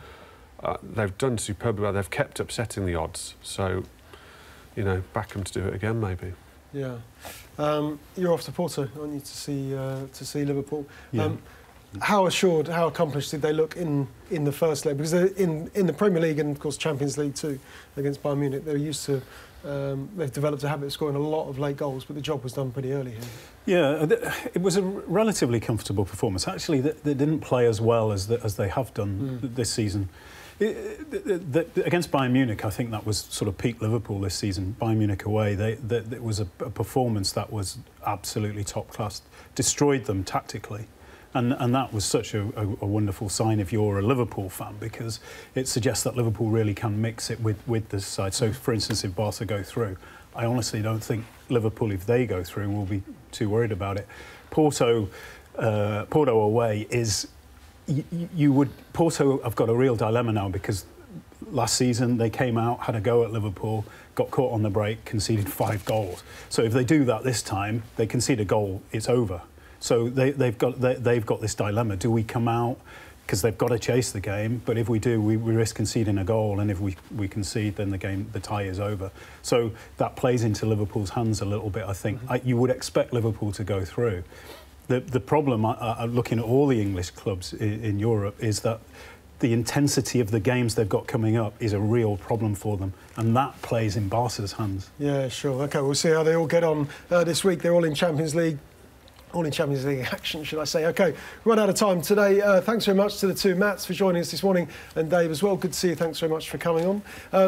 Uh, they've done superbly well. They've kept upsetting the odds. So, you know, back them to do it again, maybe. Yeah. Um, you're off to Porto, aren't you, to see uh, to see Liverpool? Yeah. Um, how assured, how accomplished did they look in, in the first leg? Because in in the Premier League and of course Champions League too against Bayern Munich, they're used to. Um, they've developed a habit of scoring a lot of late goals, but the job was done pretty early here. Yeah, it was a relatively comfortable performance. Actually, they, didn't play as well as, the, as they have done Mm. this season. It- th- th- th- against Bayern Munich, I think that was sort of peak Liverpool this season. Bayern Munich away, they, they, it was a, a performance that was absolutely top class, destroyed them tactically. And, and that was such a, a, a wonderful sign if you're a Liverpool fan because it suggests that Liverpool really can mix it with, with this side. So, for instance, if Barca go through, I honestly don't think Liverpool, if they go through, will be too worried about it. Porto, uh, Porto away is y- y- you would Porto have got a real dilemma now because last season they came out, had a go at Liverpool, got caught on the break, conceded five goals. So if they do that this time, they concede a goal, it's over. So they, they've got they, they've got this dilemma: do we come out? Because they've got to chase the game, but if we do, we, we risk conceding a goal, and if we, we concede, then the game, the tie is over. So that plays into Liverpool's hands a little bit. I think I, you would expect Liverpool to go through. The, the problem, looking at all the English clubs in, in Europe, is that the intensity of the games they've got coming up is a real problem for them, and that plays in Barca's hands. Yeah, sure. Okay, we'll see how they all get on uh, this week. They're all in Champions League. In Champions League action, should I say? Okay, run out of time today. Uh, thanks very much to the two Matts for joining us this morning, and Dave as well. Good to see you. Thanks very much for coming on. Uh,